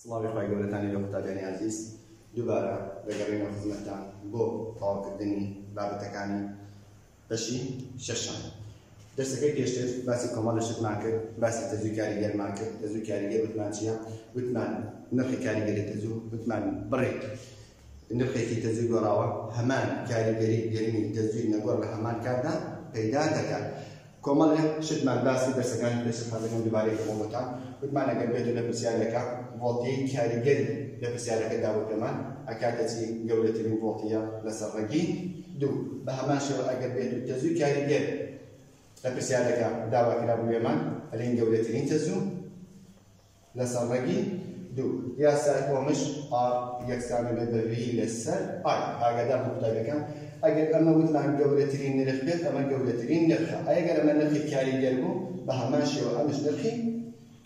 سڵاوی خی گەورەتانی لە قوتابیانی عزیز دووبارە دەگەڕێنەوە خزمەتتان بۆ تاواکردنی بابەتەکانی بەشی شەشان دەرسەکەی پێشتر باسی کۆمەڵە شتمان کرد باسی تەزوی کاریگەرمان کرد تەزوی کاریگەر وتمان چییە؟ وتمان نرخی کاریگەری تەزوو وتمان بڕێک نرخێکی تەزوی گۆڕاوە هەمان کاریگەری گەرمی تەزوی نەگۆڕ لە هەمان کاردا پەیدا دەکات کۆمەڵێ شتمان باسی دەرسەکانی پێش خەڵەکەم دووبارەی بۆمەتان وتمان ئەگەر بێت لە پرسیارەکە ڤۆڵتی کاریگەری لە پرسیارەکە داوە پێمان ئەکاتەچی گەورەترین ڤۆڵتیە لەسەر ڕێگی دوو بە هەمان شێوە ئەگەر بێت و تەزوی کاریگەر لە پرسیارەکە داواکرا بووێمان ئەلین گەورەترین تەزوو لەسەر ڕێگی دوو یاسای کۆمش ئار یەکسانە بێ بەوی لەسەر ئای ئاگادار بە قوتابەکان ئەگەر ئەمە وتمان گەورەترین نرخ بێت ئەمە گەورەترین نرخە ئەگەر ئەمە نرخی کاریگەر بوو بە هەمان شێوە ئەمش نرخی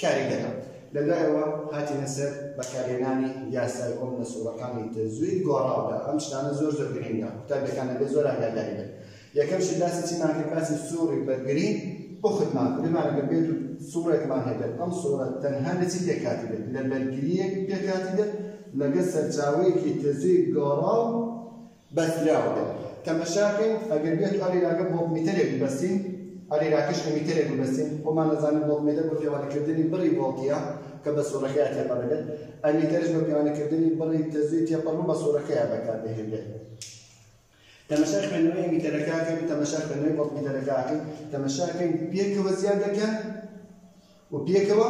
کاریگەرە لەلایەوە هاتیە سەر بەکارهێنانی یاسای لە سوورەکانی تەزووی گۆڕاودا ئەم شتانە زۆر زۆر گرنگە قوتابەکانە بێ زۆر ئاگاداری بێت یەکەم شت باسی کرد باسی سووری بەرگری بۆ خودمان بمان ئەگەر بێت و سوورێکمان هەبێت ئەم سوورە تەنها لە چی پێکاتی بێت لە بەرگریەک پێکاتی بێت لەگە سەرچاوەیەکی تەزووی گۆڕاو بەسراو بێت تەمەشاکەین ئەگەر بێت ئالیراگە بۆ میتەرێک بەستین ئالیراکەش میتەرێک بەستین بۆمان نەزانین بۆ مێدە بۆ پێوانەکردنی بڕی بۆڵتیە کە بە سوورەکەی تێپەڕێت ئەمیتەرش بە پیاوانەکردنی بڕی تەزووی تێپەڕوو بە سوورەکەیە بەکاردەهێنێت تەمەشای خوێندنەوەی میتەرەکەکەین تەمەشای خوێندنەوەی بۆ میتەرەکەکەین تەمەشاکەین پێکەوە زیاد دەکەن و پێکەوە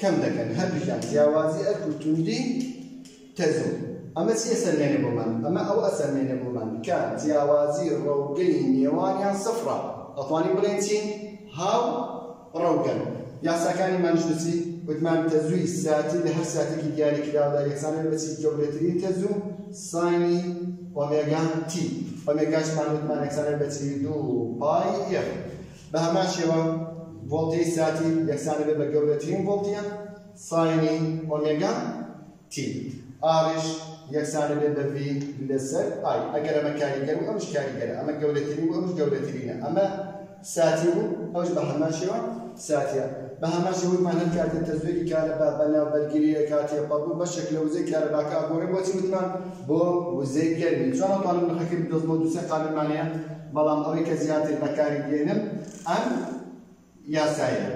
کەم دەکەن هەردووشیان جیاوازی ئەرک و توندی تەزوو ئەمە چی ئەسەرمێنە بۆمان ئەمە ئەو ئەسەرمێنە بۆمان کە جیاوازی ڕەوگەی نێوانیان سەفرە ئەتوانی بڵێن چی هاو ڕەوگەن یاساکانی مانشتوسی وتمان تەزووی ساتی لە هەر ساتێکی دیاری کراودا یەکسانە بەچی گەورەترین تەزوو ساینی ئۆمێگا تی ئۆمێگاشمان وتمان یەکسانە بەچی دوو پای یەک بە هەمان شێوە ڤۆڵتەی ساتی یەکسانە بێت بە گەورەترین ڤۆڵتیە ساینی ئۆمێگا تی ئاریش یەکسانە بێت بە ڤی لەسەر ئای ئەگەر ئەمە کاریگەر و ئەمش کاریگەرە ئەمە گەورەترین و ئەمش گەورەترینە ئەمە ساتی و ئەوش بە هەمان شێوە ساتیە بە هەمان شێوەمان هەر کاتێ تەزوێکی کارەبا بەناو بەرگریە کاتێ پەڕبوو بەشێک لە وزەی کارەباکە گۆڕێ بۆچی وتمان بۆ وزەی گەرمی چۆن ئەتوانم نرخەکەی بدۆزمەوە دووسێ قانونمانەیە بەڵام ئەوەی کە زیاتر بەکاری دێنم ئەم یاسایە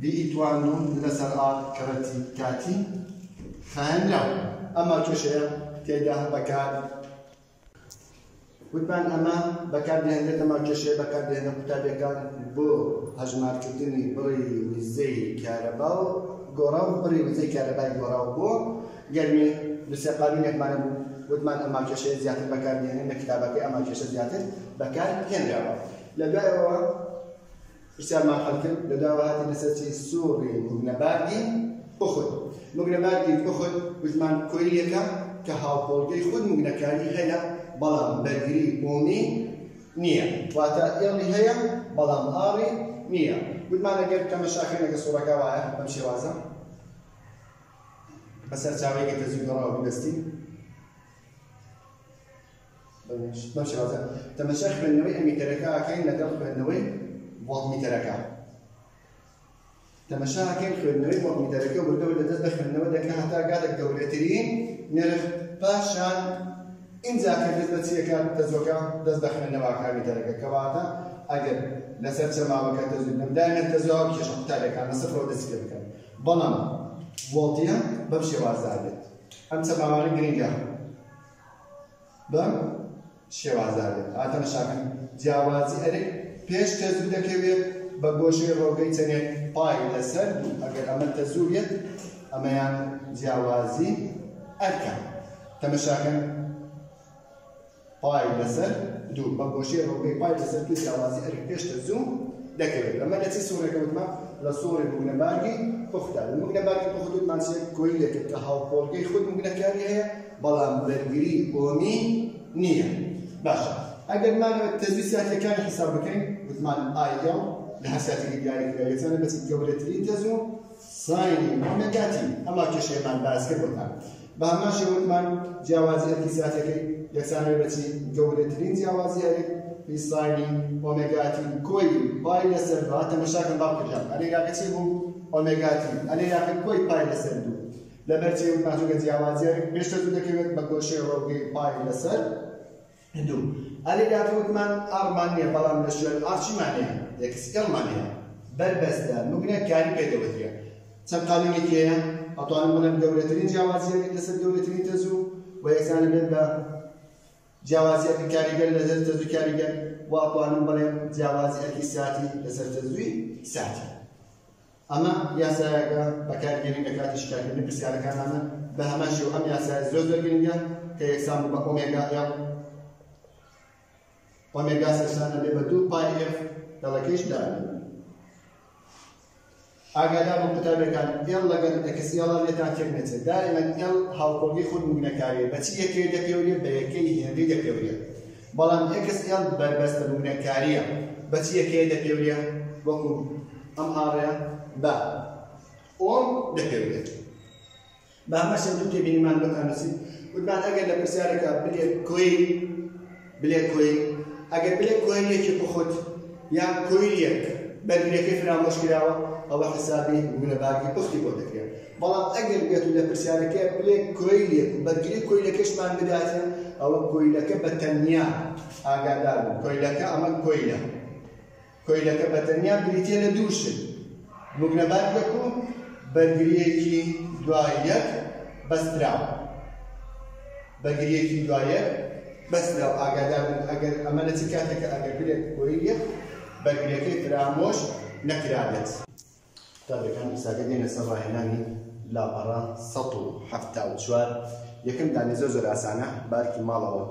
بی ئیتوانون لەسەر ئا کەڕەتی کاتی خانراو ئەمە توشەیە تێدا بەکار. وتمان ئەمە بەکاردێنێت ئەمە کێشەیە بەکاردێنە قوتابیەکان بۆ هەژمارکردنی بڕی وزەی کارەبا و گۆڕا و بڕی وزەی کارەبای گۆڕاو بۆ گەرمی دوسێ قانونێکمانە بوو وتمان ئەما کێشەیە زیاتر بەکاردێنێن لە کتابەکەی ئەما کێشە زیاتر بەکار هێنراوە. لە دوایەوە پرسیارمان خەڵکرد لە داوە هاتی لەسەرچی سووڕی موگنەباردی بخود. موگنەباردی بخود وتمان کۆیلەکە کە هاوپۆڵگەی خود موگنەکاری هەیە بەڵام بەرگری بوونی نییە. واتە ئێڵی هەیە بەڵام ئاڕی نییە. گوتمان ئەگەر تەمەشاخێنەکە سوڕەکە وایە بەم شێوازە؟ بەسەر چاوەیەکە تەزوی گەڕاوە ببستی بەم شێوازە. تەمەشا خوێندنەوەی ئەمیتەرەکە ئاکەین لەگەڵ خوێندنەوەی وەڵمیتەرەکە. تەمەشاکەین خوێندنەوەی وەڵمیتەرەکە وردەوە لەدەست بە خوێندنەوە دەکە هەتا گاتە گەورەترین نرخ پاشان اینجا کە دەست بە چیەکە تەزۆکە دەست بە خوێندنەوەکانی دەرەکە کەواتە. ئەگەر لەسەر چەماوەکە تەزوی نەمدایمێت تەزۆ کێشە قوتارەکان لە سەفرەوە دەستی پێ بکەن. بەڵام وڵتیە بەم شێوازدار بێت. ئەم چەماوانە گرنگە؟ بەم شێوازدار بێت. ئاتەمە شاکەن جیاوازی ئەرێک پێش تەزوو دەکەوێت بە گۆشەی ڕۆگەی چەنێک پای لەسەر ئەگەر ئەمە تەزوویەت ئەمەیان جیاوازی ئەرکە تەمەشاکەن پای لەسەر دوو. بە گۆشەی ڕۆگەی پای لەسەر دوو جیاوازی ئەرک پێشتە زوو دەکەوێت. ئەمە لە چی سوورەکە وتمان؟ لە سووری بوونەبارگی پختا. بوونەبارگی پخدوتمان سێ کۆیلێکە کە هاوپۆڵگەی خود بوونەکاری هەیە بەڵام بەرگری ئۆمی نییە. باشە. ئەگەر مانەوێت تەزویسیاتەکانی حساب بکەین وتمان ئایە لە هەساتێکی دیاریکرێتانە بەس گەورەترین دەز و ساینی مەمەگاتی ئەما کێشەیەمان باز کردتان بە هەماشەوەمان جیاوازیەتی زیاتەکەی یەکسانە بەچی گەورەترین جیاوازیەک پیسانی ئۆمێگاتی کۆی پای لەسەر باتە مەشاکە باو کردیان ئەلێگاکە چی بوو؟ ئۆمێگاتی ئەلێگاکە کۆی پای لەسەر بوو. لەبەرچی ماجوگە جیاوازیەک پێشتە دوو دەکەوێت بە گۆشەی ڕۆگەی پای لەسەر. دوو ئەلی داتوتمان ئارمان نییە بەڵام لە شوێن ئاچیمانەیە یەکسکەڵمانەیە بەربەستە مگنە کاری پێدەوترێ چەند قانونێکی هەیە ئەتوانم بڵێم گەورەترین جیاوازیەک لەسەر گەورەترین تەزوو و یەکسانە بێت بە جیاوازیەکی کاریگەر لەسەر تەزوو کاریگەر و ئەتوانم بڵێم جیاوازیەکی ساتی لەسەر تەزووی ساتی ئەمە یاسایەکە بەکارگیری لە کاتی شکارکردنی پرسیارەکانانە بە هەماشی و ئەم یاسای زۆر زۆر گرنگە کە یەکسان بە ئۆمێگا یا ئۆمێگا سەرسانە بێ بە دوو پای ئف دەڵەکەیش دابێت ئاگادار بۆ قوتابەکان ئێڵ لەگەن ئەکسیاڵە لێتان تێک نەچێت دائما ئێڵ هاوکۆڵی خود مگنەکاری بەچی یەکێ دەپێورێت بە یەکەی هێندەی دەپێورێت بەڵام ئەکس ئێڵ بەربەستە مگنەکاریە بەچی یەکێ دەپێورێت وەکو ئەم ئاڕەیە بە ئۆم دەپێورێت بە هەمەشە دوو تێبینیمان بەتانسی وتمان ئەگەر لە پرسیارەکە بلێت کۆی بلێت کۆی ئەگەر بلێت کۆیلێکی بخۆت یان کۆیلێک بەرگریەکەی فرامۆش کراوە ئەوە حسابی گونەباگی پختی بۆ دەکرێت بەڵام ئەگەر بێت لە پرسیارەکە بلێ کۆیلێک بەرگری کۆیلەکەشمان بداتێن ئەوە کۆیلەکە بە تەنیا ئاگادار بوو کۆیلەکە ئەمە کۆیلە کۆیلەکە بە تەنیا بریتێ لە دووشت بوونەبارگەک و بەرگریەکی دوایەک بەستراوە بەرگریەکی دوایە بەستراو ئاگادار ئەگەر ئەمە لە چ کاتێکە ئەگەر بێت کۆیلێک بەرگریەکەی فرامۆش نەکرابێت کتابەکان ئیساگە دێنە سەر ڕاهێنانی لاپەڕە سەد و هەفتا و چوار. یەکەم دانی زۆر زۆر ئاسانە بارکی ماڵەوە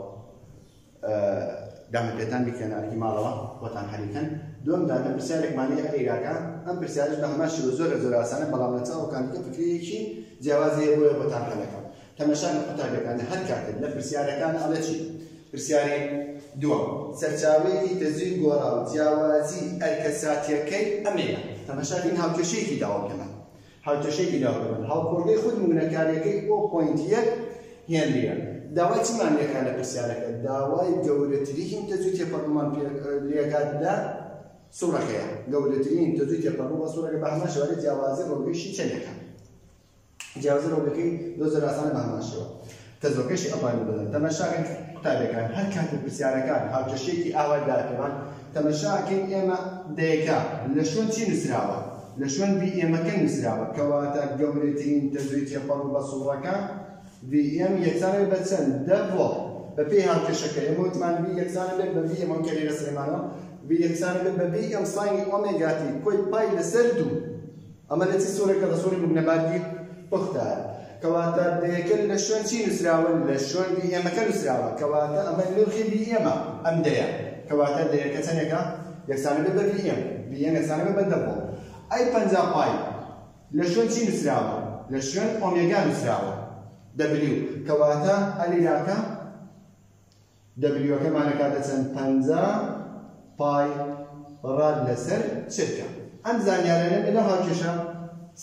دامەپێتان بکەن ئەرکی ماڵەوە بۆتان هەریکەن دوم دانە پرسیارێکمانی ئەلیراکە ئەم پرسیارش بە هەماشی زۆر زۆر ئاسانە بەڵام لە چاوەکانکە فکرەیەکی جیاوازی بۆیە بۆتان هەلەکەم تەمەشان قوتابەکان هەر کاتێک لە پرسیارەکان ئەڵە چی؟ پرسیاری دووەم سەرچاوەیەکی تەزوی گۆڕا و جیاوازی ئەرکەساتیەکەی ئەمەیە. تەمەشاکەین هاوکێشەیەکی داواکەمە هاوکێشەیەکی داواکەمە هاوکۆڕگەی خود مونەکارەکەی بۆ پوینت یەک هێنریە داوای چمان لێکان لە پرسیارەکە؟ داوای گەورەترین تەجوی تێپەڕمان لێکاتدا سوورەکەیە. گەورەترین تەجوی تێپەڕ بە سوورەکە بە هەمە شوارە جیاوازی ڕۆگەیشی چەندەکە جیاوازی ڕۆگەکەی زۆر زۆر ئاسانە بە هەماشەوە تەزۆکەشی ئەپانی بدەن تەمەشاکەن قوتابەکان هەر کاتە پرسیارەکان هاوکێشێکی ئاوای داکەوان تەمەشاکەین ئێمە دەیەکە لە شوێن چی نووسراوە؟ لە شوێن بی ئێمەکە نووسراوە. کەواتە گەورەترین تەزوی تێپەڕ بە سوورەکە VM یەکسانە بە چەند دەبووە. بە پێی هاوکێشەکە ئێمە وتمان بی یەکسانە بێت بە ئەمە کەری لە سلێمانەوە بی یەکسانە بێت بە بی ئەم ساینی ئۆمێگاتی کۆی پای لەسەر دوو. ئەمە لە چی سوورەکە لە سووری بوونەبارگی پختە. کەواتە دەیەکە لە شوێن چی نووسراوە لە شوێن بی ئێمەکە نووسراوە کەواتە ئەمە نرخی بی ئێمە ئەم دەیە. کەواتە دەیەکە چەندێکە یەکسانە بێت بە بی ئێم بی ئێم یەکسانە بێت بە دەبوو ئەی پەنجا پای لە شوێن چی نووسراوە لە شوێن ئۆمێگا نووسراوە W کەواتە ئەلیراکە دەبلیوەکەمانەکە دەچەند پ پای ڕاد لەسەر چرکە. ئەم زانیارانە لە هاوکێشە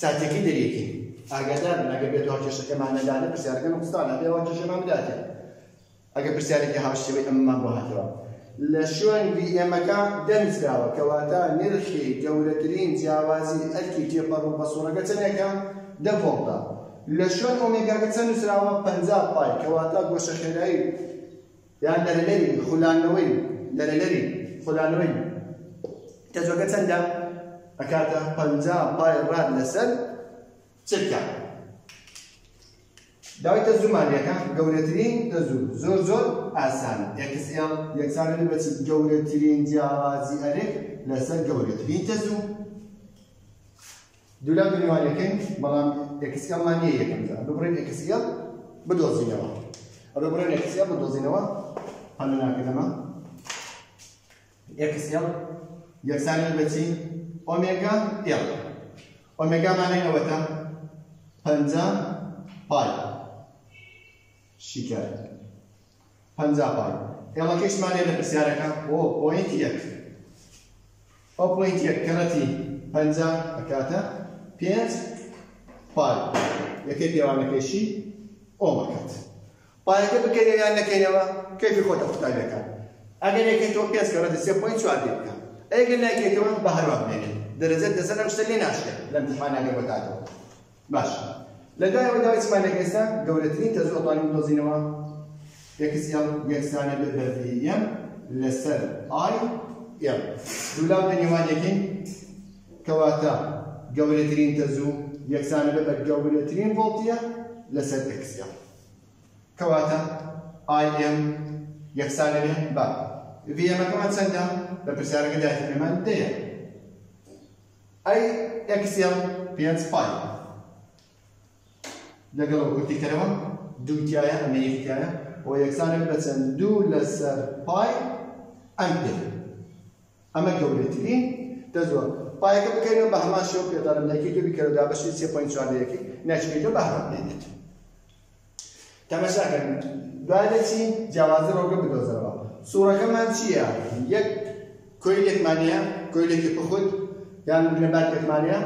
ساتێکی دەریەکی. ئاگادار ئەگە بێت هاوکێشەکەمان نەدانە پرسیارەکە قستانە بێ هاوکێشەمان بداتێ ئەگە پرسیارێکی هاوشێوەی ئەممان بۆ هاتەوە لە شوێن VMەکە دەنووسراوە کەواتە نرخی گەورەترین جیاوازی ئەرکی تێپەڕ و بەسوڕەکە چەندێکە دە ڤۆڵدا لە شوێن ئۆمێگاکە چەند نووسراوە پ پای کەواتە گۆشە خێرایی یان لەرەلەری خولانەوەی لەرەلەری خولانەوەی تەجۆگە چەندە ئەکاتە پ پای ڕاد لەسەر چرکە داوای تەزومانیەکە گەورەترین تەزوو زۆر زۆر ئاسان ئەکسیان یەکسانە بەچی گەورەترین جیاوازی ئەرێک لەسەر گەورەترین تەزوو دوولام بنیوانەکەین بەڵام ئەکسیالمان نییە یەکەمدا ببڕین ئەکسیال بدۆزینەوە ئەوە بڕێن ئەکسیال بدۆزینەوە هەڵ ناکردەمە ئەکسیال یەکسانە بەچی ئۆمێگا ئێڵ ئۆمێگا مانەیەوەتە پەنجا پای. شیکار. پەنجا پای. ئێڵەکەشمانێ لە پرسیارەکە بۆ پۆینت یەک ئەو پۆینت یەک کەڕەتی پەنجا ئەکاتە. پێنج پای. یەکەی پێوانەکەشی ئۆمەکەت پایەکە بکەین یان نەکەینەوە؟ کەفی خۆتە قوتابیەکان ئەگەر یەکەیتەوە پێنج کەڕەتی سێ پۆینت چوار دێ بکە. ئەگەر ناکەیتەوە بە هەروە بمێنێت دەرەجەت دەسەر ئەم شتە لێ ناشێت لە امتحانەکە بەکاتەوە باش. لەدایەوە داوای سمانێک ئێستا گەورەترین تەزۆ ئەتوانین بدۆزینەوە یەکسی یەکسانە بەبەریم لەسەر ئای ئێم دوولاو دەنێوانەکەین کەواتە گەورەترین تەزوو یەکسانە بەبەر گەورەترین ڤڵتیە لەسەر ئەکسیا کەواتە ئای ئێم یەکسانە بێ با. ڤێمەکەمان چەندە؟ لە پرسیارەکە داخێمان دەیە. ئەی ئەکسیا پێنج پایە لەگەڵ وتیکەرەوە دووتیایە ئەمە یەکتیایە و یەکسانێک بەچەند دوو لەسەر پای ئەم پێ ئەمە گەورەترین دەزوە. پایەکە بکەینەوە بە هەمان شێوە پێدارم لەکی تو بیکەرەوە بەشی سێ پۆین چواردەیەکی ناچکەیتەوە بە هەمان بێنێت. تەمەشاکەن دوای دەچی جیاوازە ڕۆگە بدۆزەوە سوورەکەمان چییە؟ یەک کۆیلێکمانە کۆیلێکی بخود یان بنەباتێکمانە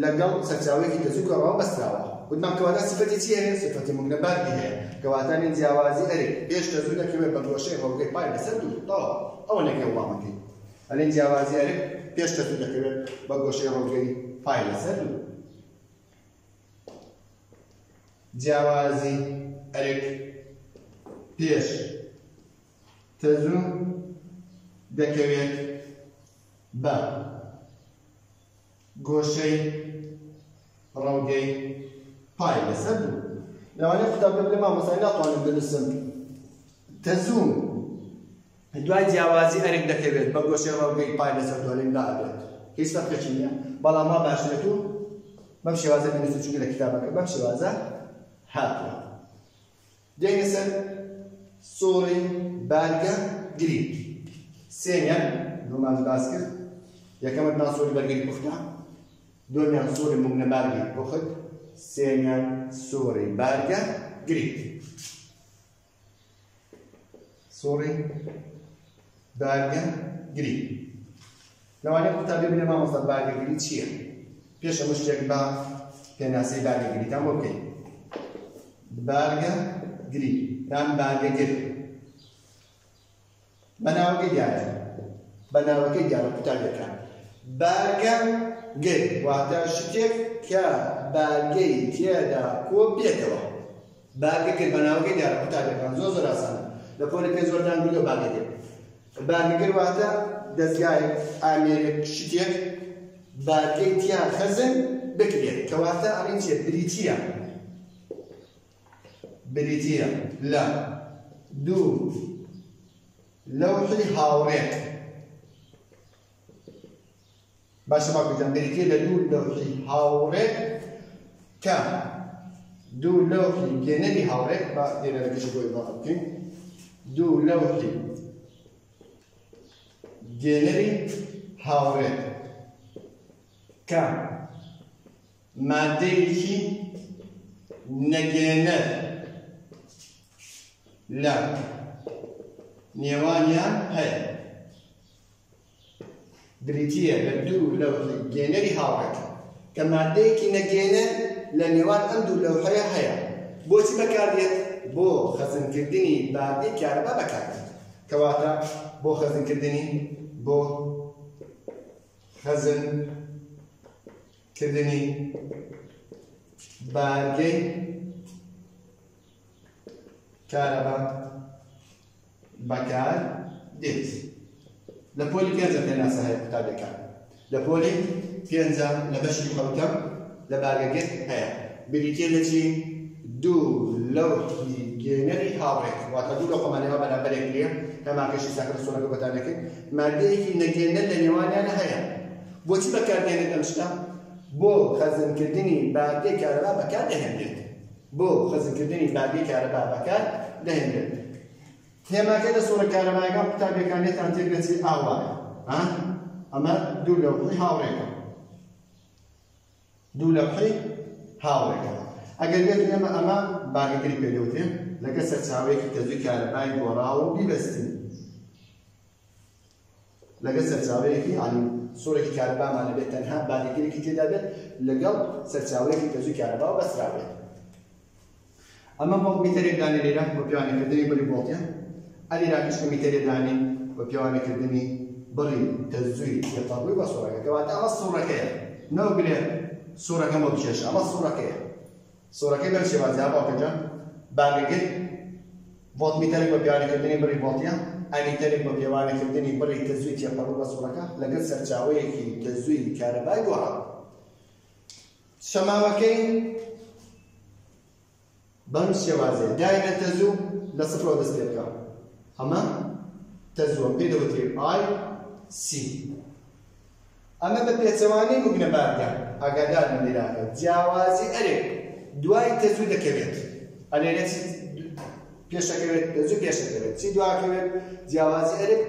لەگەڵ سەرچاوێکی دەزووکەڕەوە بەستراوە وتمان کەواتە سفەتی چی هەیە سفەتی مگنەباتی هەیە. کەواتانی جیاوازی ئەرێ. پێش دەزوو دەکەوێت بە گۆشەی هەڵگەی پای لەسەر دوو. تەواو ئەوە نەکە وڵامەکەی. ئەلێن جیاوازی ئەرێ پێش دەزوو دەکەوێت بە گۆشەی هەڵگەی پای لەسەر دوو. جیاوازی ئەرێک پێش تەزوو دەکەوێت بە گۆشەی ڕەوگەی پای لەسەر بوو. لەوانەیە قوتابە بڵێ مامۆسای ناتوانم بنووسم. تەزوم دوای جیاوازی ئەرێک دەکەوێت بە گۆشەی ڕەوگەی پای لەسەر دوالین دابێت هیچ فەرقێکی نییە. بەڵام وا باشێت و بەم شێوازە بنووسم چونکە لە کتابەکە بەم شێوازە هاتووە. دێنە سەر سۆڕی بارگە گریک سێمیان دومان باس کرد. یەکەمت ناسۆری بەرگری پوختە دومیان سووری مونگنە بارگی بخت سێنیان سووری بارگە گریت. سووری بارگە گری لەوانێ قوتابی بنێ مامۆستا بارگەگری چییە؟ پێشە مشتێک بە پێناسەی بارگەگریتان بۆکەین بارگە گری یان بارگەگر بەناوەکەی دیارە. بەناوەکەی دیارە قوتابیەکان بارگە گر واتە شتێک کە بارگەی تێدا کۆ بێتەوە؟ بارگە گر بەناوەکەی دیارە قوتابەکان زۆر زۆر ئاسانە لە پۆلی پێ زۆردان دوو بارگە گر بارگە گر واتە دەستگای ئامێرێک شتێک بارگەی تیا خەزن بکرێت کەواتە ئەڵین چێ بریتیە. بریتیە. لە دوو. لەوحی هاوڕێک. باشە باکوجان بریتیە لە دوو لەوحی هاوڕێک کە دوو لەوحی گێنەری هاوڕێک با دێنەرەکەش بۆی بڵین دوو لەوحی گێنەری هاوڕێک کە مادەیەکی نەگێنەر لە نێوانیان بریتیە لە دوو لەو گێنەری هاوڕێک کە مادەیەکی نەگێنە لە نێوان ئەم دوو لەوحەیە هەیە بۆچی بەکاردێت بۆ خەزنکردنی بادی کارەبا بەکاردێت کەواتە بۆ خەزنکردنی بۆ خەزن کردنی بارگەی کارەبا بەکار دێت لە پۆلی پێنجە پێناسە هەیە قوتابەکان لە پۆلی پێنجە لە بەشی خەوتەم لە بارگەگەت هەیە. بریتێ لە چی دوو لەوحی گێنەری هاوڕێک. واتە دوو لە خۆمانەوە بەرامبەرێک لێ. هەماکەشی ساکر سۆنەکە بەتان دەکەین مادەیەکی نەگێنە لە نێوانیانە هەیە. بۆچی بەکاردێنێت ئەم شتە بۆ خەزمکردنی بارگەی کارەبا بەکار دەهێنرێت. بۆ خەزمکردنی بارگەی کارەبا بەکار دەهێنرێت. تێماکە لە سوورە کارەبایەکان قوتابیەکانێتان تێگەچی ئاوایە ئەمە دوو لەوحی هاوڕێکە. دوو لەوحی هاوڕێکە. ئەگەر بێت ئێمە ئەمە بارگەگری پێدەوتێن لەگە سەرچاوەیەکی تەزوی کارەبای گۆڕاوە بیبەستین. لەگە سەرچاوەیەکی ئانی سوورێکی کارەبامان لەبێت تەنها بارگەگرێکی تێدا بێت لەگەڵ سەرچاوەیەکی تەزوی کارەبا و بەسراوێت ئەمە بۆ میتەرێک دانی لێرە بۆ پیاوانەکردنی بەری بۆڵتیە؟ علیراکیشمی تێدانین بە پیاوانەکردنی بڕی دەزووی تێتەڕووی بە سوورەکەکەواتە ئەمە سوورەکەیە. نەو بلێ سوورەکەمە بچێش. ئەمە سوورەکەیە. سوورەکەی بەر شێوازیا باوکەجا باگەگەر ڤۆتمیتەرێک بە پیاوانەکردنی بڕی ڤۆتیە. ئەنیتەرێک بە پێوانەکردنی بڕی دەزووی تێپەڕوو بە سوورەکە. لەگەر سەرچاوەیەکی دەزووی کارەبای گۆڕا شەماوەکەی بەم شێوازێ دایەتە زوو لە سفرۆ دەست پێ بکەوە ئەمە تەزووە پێ دەوتێ ئای سی. ئەمە بە پێچەوانی بگنە بارگە ئاگادار لێراکە جیاوازی ئەرێک دوای تەزوو دەکەوێت. ئەلێرە پێشەکەوێت تەزوو پێشەکەوێت. چی دواکەوێت جیاوازی ئەرێک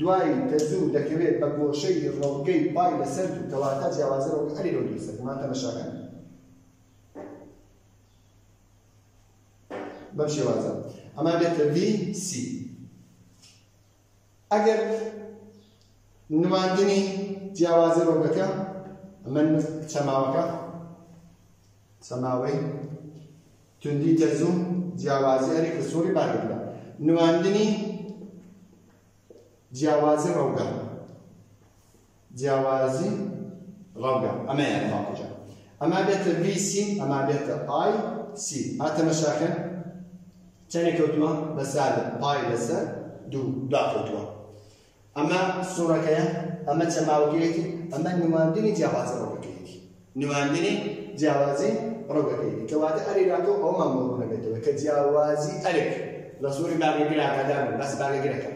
دوای تەزوو دەکەوێت بە گۆشەی ڕۆگەی پای لەسەر کەواتە جیاوازی ڕۆگە ئەری ڕۆ دووسە مان تەمەشاکەن بەم شێوازە. ئەمە بێتە VC ئەگەر نماندنی جیاوازی ڕۆگەکە ئەمە چەماوەکە چەماوەی توندی تەزوو جیاوازی هەرێک لە سووری بارێکدا نواندنی جیاوازی ڕەوگە جیاوازی ڕەوگە ئەمە یان باقجە ئەمە بێتە VC ئەمە بێتە IC هاتە مەشاکە چەندێک کەوتووە؟ بە سادە پای لەسەر دوو داکەوتووە. ئەمە سوورەکەیە ئەمە چەماوەکەیەتی ئەمە نماندنی جیاوازی ڕۆگەکەیەتی نماندنی جیاوازی ڕۆگەکەیەتی کەواتە ئەریراکە ئەومان بۆبوونەبێتەوە کە جیاوازی ئەرێک. لە سووری باگەگرە ئاگادار بەس باگەگرەکە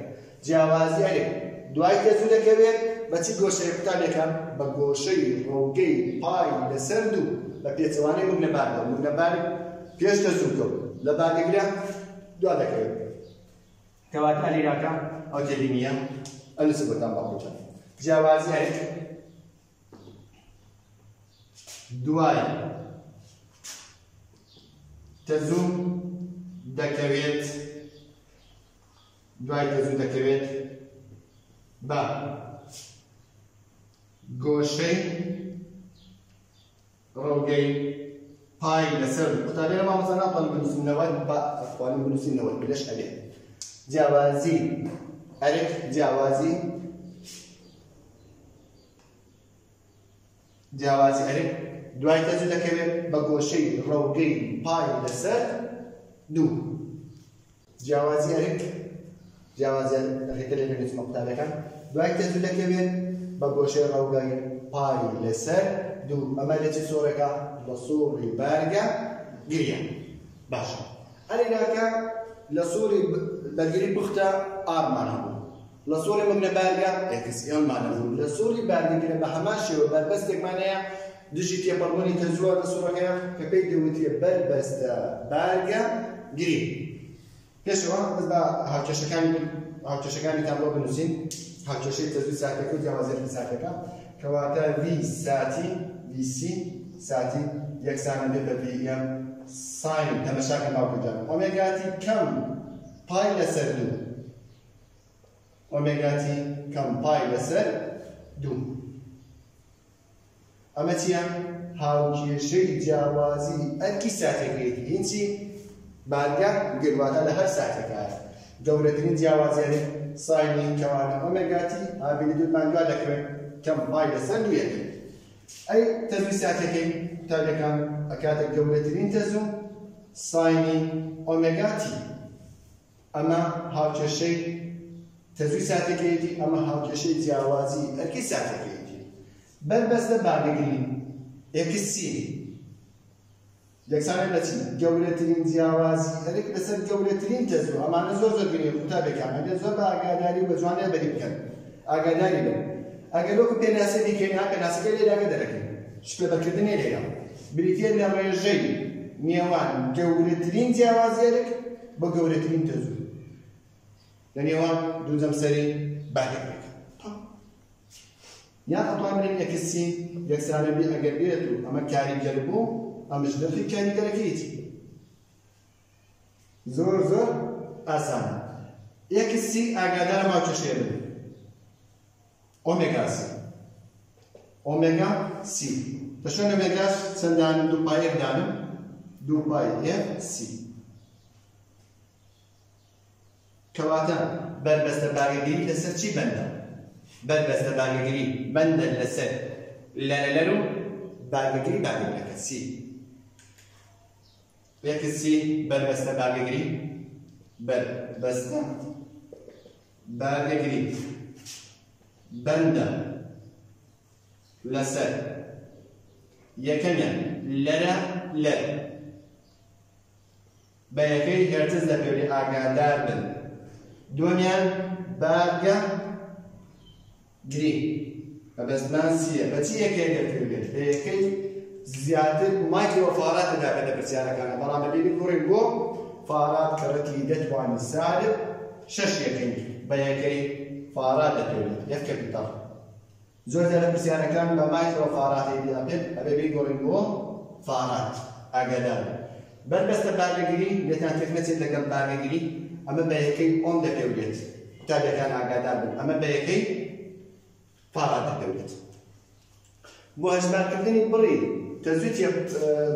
جیاوازی ئەرێک. دوای تێزوو دەکەوێت بە چی گۆشەی قوتابێکان بە گۆشەی ڕۆگەی پای لەسەر دوو. بە پێچەوانەی مگنەبارەوە مگنەبارێک پێش دەزوو کەوت. لە باگەگرە دوا دەکەوێت. کەواتە ئەلیراکە ئەو تێبینیە ئەلوسە بۆتان باڵچە جیاوازی هەیە. دوای. تەزوو دەکەوێت. دوای تەزوو دەکەوێت. بە گۆشەی ڕۆگەی پای لەسەر. قوتابێرە مامۆستا ناتوان بنووسینەوە بە ئەخوانین بنووسینەوە بلەش ئەبێ. جیاوازی ئەرێک جیاوازی جیاوازی ئەرێک دوای تەجو دەکەوێت بە گۆشەی ڕەوگەی پای لەسەر دوو جیاوازی ئەرێک جیاوازی ڕێتە لە نووسمە قوتابەکان دوای تەجو دەکەوێت بە گۆشەی ڕەوگەی پای لەسەر دوو ئەمە لە چی سۆرەکە لە سووری بارگە گریە باشە ئەرێناکە لە سووری بەرگری لە سووری مەگنە بارگە ئێکسیانمان هەبوو لە سووری بارگەگرە بە هەمان شێوە بەربەستێکمانەیە دژی تێپەڕبوونی تەزووە لە سوورەکەیە کە پێی دەوتیە بەربەستە بارگە گری پێشەوە بە هاوکێشەکانی هاوکێشەکانی تان بۆ بنووسین هاوکێشەی تەزوی ساتەکە و جیاوازێتی ساتەکە کەواتە وی ساتی ویسی ساتی یەکسانە بێت بە VEM ساین تەمەشاکە باوکجان ئۆمێگاتی کەم پای لەسەر دوو ئۆمێگاتی کەم پای لەسەر دوو. ئەمە چیە هاوکێشەی جیاوازی ئەرکی ساتێکێتی هینچی بارگە گرواتە لە هەر ساتێکە گەورەترین جیاوازیانێت ساینی کەوانە ئۆمێگاتی ئابینی دوودمان دوا دەکرێت کەم پای لەسەر دوویەکە ئەی تەزوی ساتەکەی تاگەکان ئەکاتە گەورەترین تەزوو ساینی ئۆمێگاتی ئەمە هاوکێشەی تەزوی ساتەکەیەتی ئەمە هاوکێشەی جیاوازی ئەرکی ساتەکەیەتی بەربەستە بارگەگرین ئێکسی یەکسانە لە چی گەورەترین جیاوازی ئەرێک لەسەر گەورەترین تەزوو ئەمانە زۆر زۆر گرێ قوتابێکان ئەگەر زۆر بە ئاگاداری و بە جوانە بەری بکەن ئاگاداری بن ئەگەر وەکو پێناسی دیکەین ها پێناسەکەی لێراگە دەرەکەین شپێبەکردنی لێرە بریتە لە ڕێژەی نێوان گەورەترین جیاوازیێرێک بە گەورەترین تەزوو لە نێوان دوو جەمسەری باگەرێک یا ئەتوانین یەکسی یەکسانە بێ ئەگەر بێت و ئەمە کاریگەر بوو ئەمەش دەفی کاریگەرەکەیتی زۆر زۆر ئاسانە یەکسی ئاگادارە ماوچەشێ بن ئۆمێگا سی ئۆمێگا سی بەشۆن ئۆمێگاش چەندانم دوو پای یەکدانم دوو پای ئێف سی کەواتە بربەستە باگەگیری لەسەر چی بەندە بربەستە باگەگیری بەندە لەسەر لەرە لەر و باگەگیری باگەگرەکە سی یەکە سی بربەستە باگەگیری بربەستە باگەگیری بەندە لەسەر یەکەمیان لەرە لەر بە یەکەی هێرتز لە پێوری ئاگادار بن دومیان باگە گری. بەبەزمان سیە بەچی یەکەی دەکردێت بە یەکەی زیاتر مایکرۆفارات دەدابێت لە پرسیارەکانە بەڵام بەبێنی کوڕی بۆ فارات کەڕەتی دەتوانانی سالب شەش یەکەی بە یەکەی فارات دەکەوێت یەک کەپیتاڵ زۆر لە پرسیارەکان بە مایکرۆفاراتی دەبێت ئەبێ گۆڕین بۆ فارات ئاگادار. بەربەستە باگەگیری لێتان تێکنەچێت لەگەڵ باگەگیری ئەمە بە یەکەی ئۆن دەپێوێت کتابەکان ئاگادار بن ئەمە بە یەکەی فارات دەپێوێت بۆ هەشبارکردنی بڕی تەزویت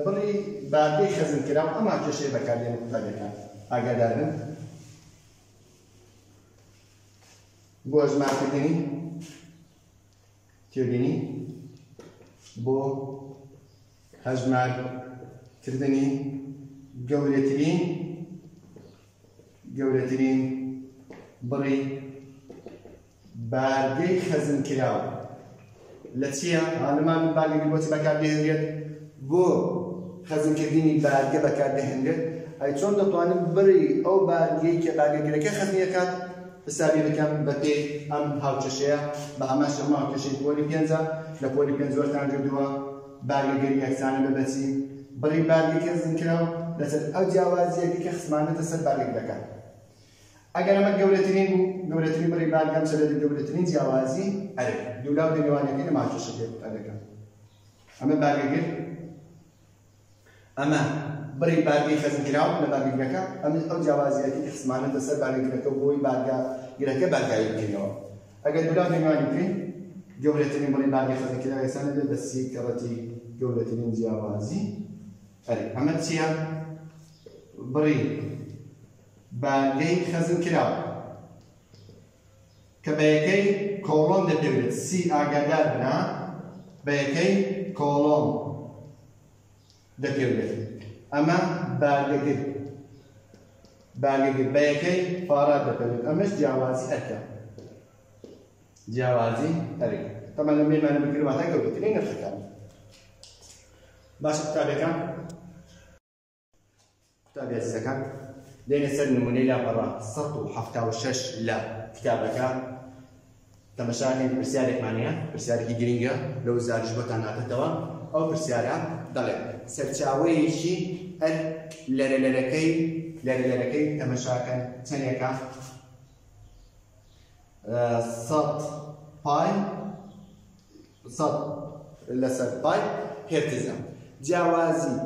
بڕی باگەی خەزمکراو ئەما کێشەی بەکاردێن کتابەکان ئاگادار بن بۆ هەژمارکردنی تێبینی؟ بۆ هەژمارکردنی گەورەترین گەورەترین بڕی بارگەی خەزم کراوە لە چییە؟ هاانمان باگەی بۆچی بەکاردێنرێت بۆ خەزمکردنی بارگە بەکاردەهێنرێت ئەی چۆن دەتوانم بڕی ئەو بارگەی کە باگەگرەکە خەزمیەکات حسابی بکەم بە پێی ئەم هاوچەشەیە بە ئەمە شەما هاوچەشەی پۆلی پێنجە لە پۆلی پێنج زۆرتان کردووە. باگەگەری یەکسانە بە بەچی بڕی باگەکە زنکراوە لەسەر ئەو جیاوازیەکی کە خسمانەتە سەر Aga nama gabdatanii gabdatanii barii baangaan saddeet gabdatanii jawaazii argina. Duudhaa fi waan yookiin maachuu saddeet argina. Amma baagaggir amma barii baagii kan giraawuu na baagii giraka amma ta'u jawaazii ati ismaana tasa baagii giraka booyi baagaa giraka baagaa yookiinoo. Aga duudhaa fi waan yookiin gabdatanii barii baagii kan giraawuu isaan illee basii qabatii gabdatanii jawaazii argina. Amma siyaa barii باگەی خەزم کراوە کە بە یەکەی کۆڵۆن دەپێوێت سی ئاگادار بنا بە یەکەی کۆڵۆن دەپێوێت ئەمە باگەگر باگەگر بە یەکەی فارات دەپێوێت ئەمەش جیاوازی ئەرکە جیاوازی ئەرێ تەمە لە مێمانە بکردواتە گەورەترین نرخەکان باشە قوتابەکان قوتابی عزیزەکان لێنە سەر نمونەی هەفتا و شەش لە کتابەکە تەمەشانی پرسیارێکمانەیە پرسیارێکی گرینگە لەو زارش بۆتان ناتێتەوە ئەو پرسیارە دەڵێ سەرچاوەیەشی ئەر لەرە لەرەکەی لەرە لەرەکەی تەمەشاکەن چەندێکە سەد پای سەد لەسەر پای هێرتزە جیاوازی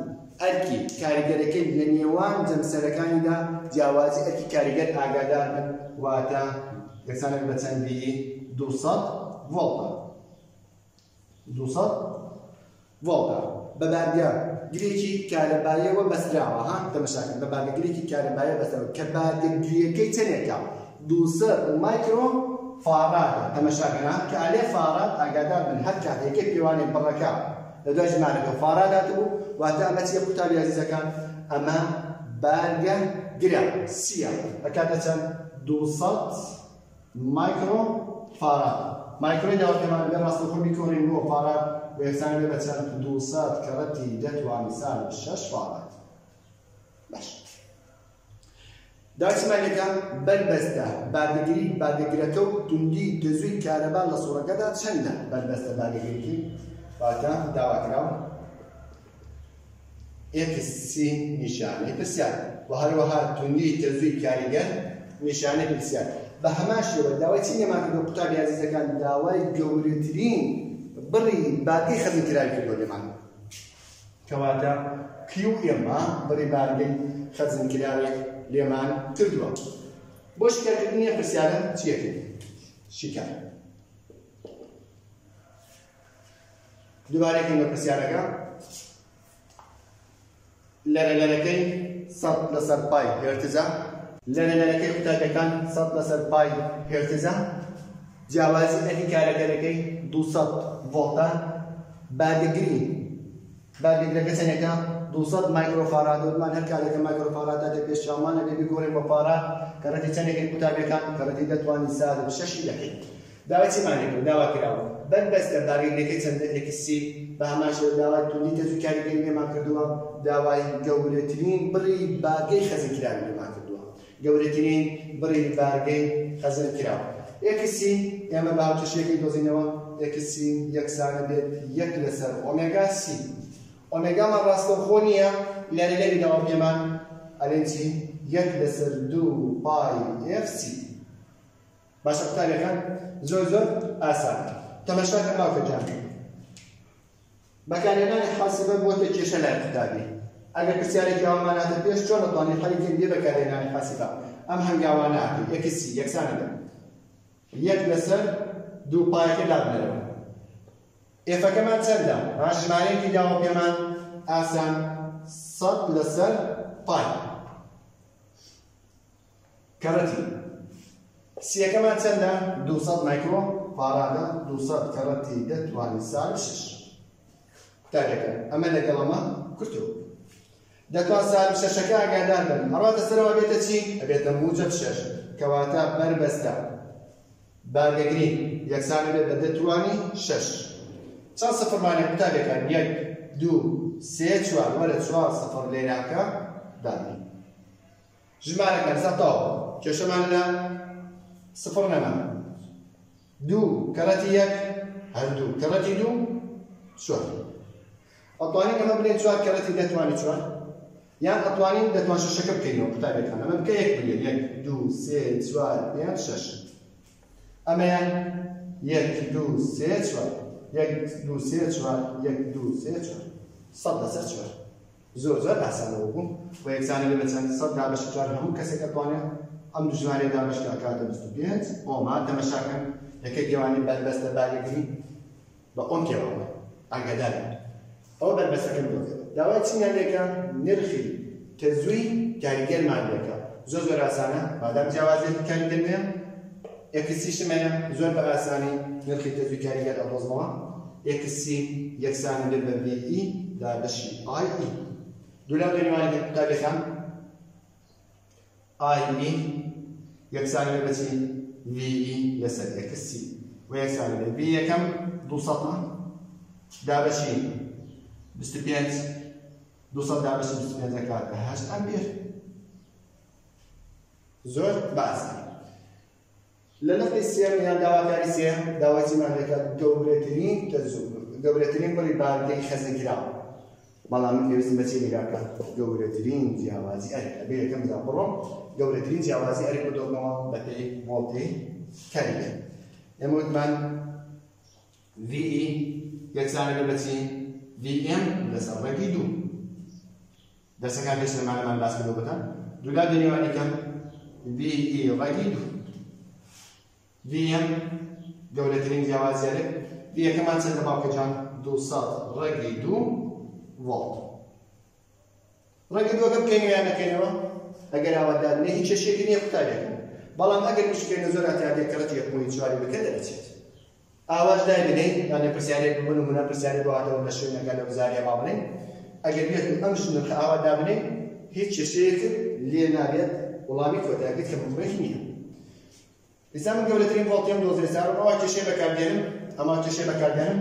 ئەرکی کاریگەرەکەی لە نێوان جەمسەرەکانیدا جیاوازی ئەرکی کاریگەر ئاگادار بن واتە یەکسانێک بە چەندی 200 ڤۆڵتە 200 ڤۆڵتە بە بارگە گرێکی کارەباییەوە بەستراوە ها؟ تەمەشاکەن بە بارگەگرێکی کارەبایە بەستەوە کە بارگەگریەکەی چەندێکە 200 مایکرۆ فاراتە تەمەشاکەنا کە ئالێ فارات ئاگادار بن هەر کاتێکە پێوانێ بڕەکە لە دوای ژمارەکە فارادات بوو واتە ئەمە چیە قوتابی عزیزەکان ئەمە بارگە گرە سیە ئەکاتە چەند 200 مایکرۆ فارات مایکرۆی داوەکەمان لە ڕاستە خۆ بیکۆنین بۆ فارات و یەکسان لێ بە چەند 200 کەڕەتی دەتوانی سال شەش فارات باش داچمانەکە بەربەستە بادەگیری بادەگرەکە و توندی دەزوی کارەبا لە سوورەکەدا چەندە بەربەستە بادەگیری واتە داواکراوە ئێکسی نیشانەی پرسیار. و هەروەها توندی تەزوی کاریگەر نیشانەی پرسیار. بە هەمان شێوە داوای چی نێمان کردو؟ قوتابی عزیزەکان داوای گەورەترین بڕی باقی خەزم کرای کردو لێمان کەواتە کیو ئێمە بڕی بارگەی خەزم کراوێک لێمان کردووە. بۆ شکارکردنی پرسیارە چیەکرد شکار دوبارەکەین لە پرسیارەکە لەرە لەرەکەی سەد لەسەر پای هێرتزە لەرە لەرەکەی قوتابەکان سەد لەسەر پای هێرتزە جیاوازی ئەهی کارەکەرەکەی 200 ڤۆڵتە بادگری بادگرەکە چەندێکە 200 مایکرۆفاراد ومان هەر کارێکە مایکرۆفارات دێ پێش چاوانە دەبی گۆڕی بە پارە کەڕەتی چەندێکی قوتابیەکان کەڕەتی دەتوانانی ساد شەشی دەکەیت داوای چیمانێک داوا کراوە بەر بەستە داگەیەکەی چەندێکی سی بە هەماشە داوای توندی تەجوی کاریگەری لێمان کردووە داوای گەورەترین بڕی باگەی خەزی کراوی لێمان کردووە. گەورەترین بڕی باگەی خەزر کراوە یەکسی ئێمە باوتشێکی دۆزینەوە یەکسی یەکسانە بێت یەک لەسەر ئۆمێگا سی. ئۆمێگامان ڕاستەوخۆ نییە لەرە لەری داوا پێمان ئەلێن چی؟ یەک لەسەر دوو پای FC باشە قوتابیەکان زۆر زۆر ئاسان. تەمەشاکە باوکە جان. بەکارهێنانی حاسبە بۆتە کێشە لای قوتابی ئەگەر پرسیارێکی ئەوماناتە پێش چۆن دەتوانین خەریکین بێ بەکارهێنانی حاسبە ئەم هەنگاوانە یەکسی یەکسانە بن یەک لەسەر دوو پایەکە دابنەرەوە ئێفەکەمان چەندە؟ ڕژمارەیەکی داوە پێمان ئاسان سەد لەسەر پای. کەڕەتی سیەکەمان چەندە؟ 200 مایکرۆ پارادە 200 کەڕەتی دەتوانین سال شش. تاکەکە ئەمە لەگەڵەمە کورتوو دەتوان سال شەشەکە ئاگادار بن. هەڕاتە سەرەوە بێتە چی؟ ئەبێتە موجب شەش کەواتە بەربەستە بارگەگری. یەکسانە بێت بە دەتوانی شەش چەند سەفرمانێک قوتابەکان یەک دوو سێ چوار وەرە چوار سەفەر لێناکە دانی ژمارەکان سەتەوە کێشەمان لە سفر نەما دوو کەڕەتی یەک هەردوو کەڕەتی دوو چوار ئەتوانین ئەمە بڵێن چوار کەڕەتی دەتوانێت چوار یان ئەتوانین دەتوان شەشەکە بکەینەوە قوتابێکان ئەمە بکە یەک بڵێن یەک دوو سێ چوار پێنج شەش ئەمەیان یەک دوو سێ چوار یەک دوو سێ چوار یەک دوو سێ چوار سەد لەسەر چوار زۆر زۆر ئاسانەوە بوو بۆ یەکسانە لێ بەچەند سەد دابەش چوار هەموو ئەم ژمارە دابشکە کاتە بیست و پێنج ئۆما دەمەشاکەن یەکە گێوانی بەربەستە بارێگری بە ئۆن کێوانە ئاگادار ئەو بەربەستەکەم داوای چیان لێکە نرخی تەزووی کاریگەرمان لێکە زۆر زۆر ئاسانە بادام جیاوازێتی کاریگەر بێ یەکسی شمەیە زۆر بە ئاسانی نرخی تەزووی کاریگەر ئەدۆزمەوە یەکسی یەکسانی لێ بە بی دابشی ئای ئی دوولام دەنیوانی یەکسانی لە بەچی VE لەسەر یەکسی و یەکسانی لە V یەکەم دووسەڵە دابەشی بیست و پێنج دووسەد دابەشی بیست و پێنج دەکات بە هەشت ئەمپێر زۆر بەئاسان لە لەفی سێم یان داواکاری سێم داواچیمان دەکات گەورەترین تەزوو گەورەترین بڕی بارگەی خەزەگراوە بەڵام من پێویستم بەچی نگاکە گەورەترین جیاوازی ئەرێک ئەبێ یەکەم دا بڕۆم گەورەترین جیاوازی ئەرێک بدۆمەوە بە پێی وڵتی کەریە ئێمە وتمان VE یەکسانە لە بەچی VM لەسەر ڕێگی دوو دەسەکان پێش لەمانەمان باس کردو بکەن دوولا دەنێوانیکەم VE ڕێگی دوو VM گەورەترین جیاوازیارێک V یەکەمان چەندە باوکەجان 200 ڕێگی دوو ڤۆڵت ڕەنگە دووەکە بکەین یان نەکەینەوە ئەگەر ئاوادار نێ هیچ چێشێکی نییە قوتابێکن بەڵام ئەگەر مشکێنە زۆر ئاتیادێک کەڕەتی یەکمونی چواری بکە دەرەچێت. ئاواش دای بدەین یانێ پرسیارێک ببن و منە پرسیارێک بۆهاتەوە لە شوێنەکە لە وزاریە با بڵێن ئەگەر بێت ئەمش نرخ ئاوادا بنێن هیچ چێشەیەک لێ نابێت وڵامی کۆتاگەت کە ممڕێک نییە. ئێستا من گەورەترین ڤۆڵتیم دۆزێ سار ئەوە کێشەی بەکاردێنم؟ ئەمە کێشەی بەکاردێنم؟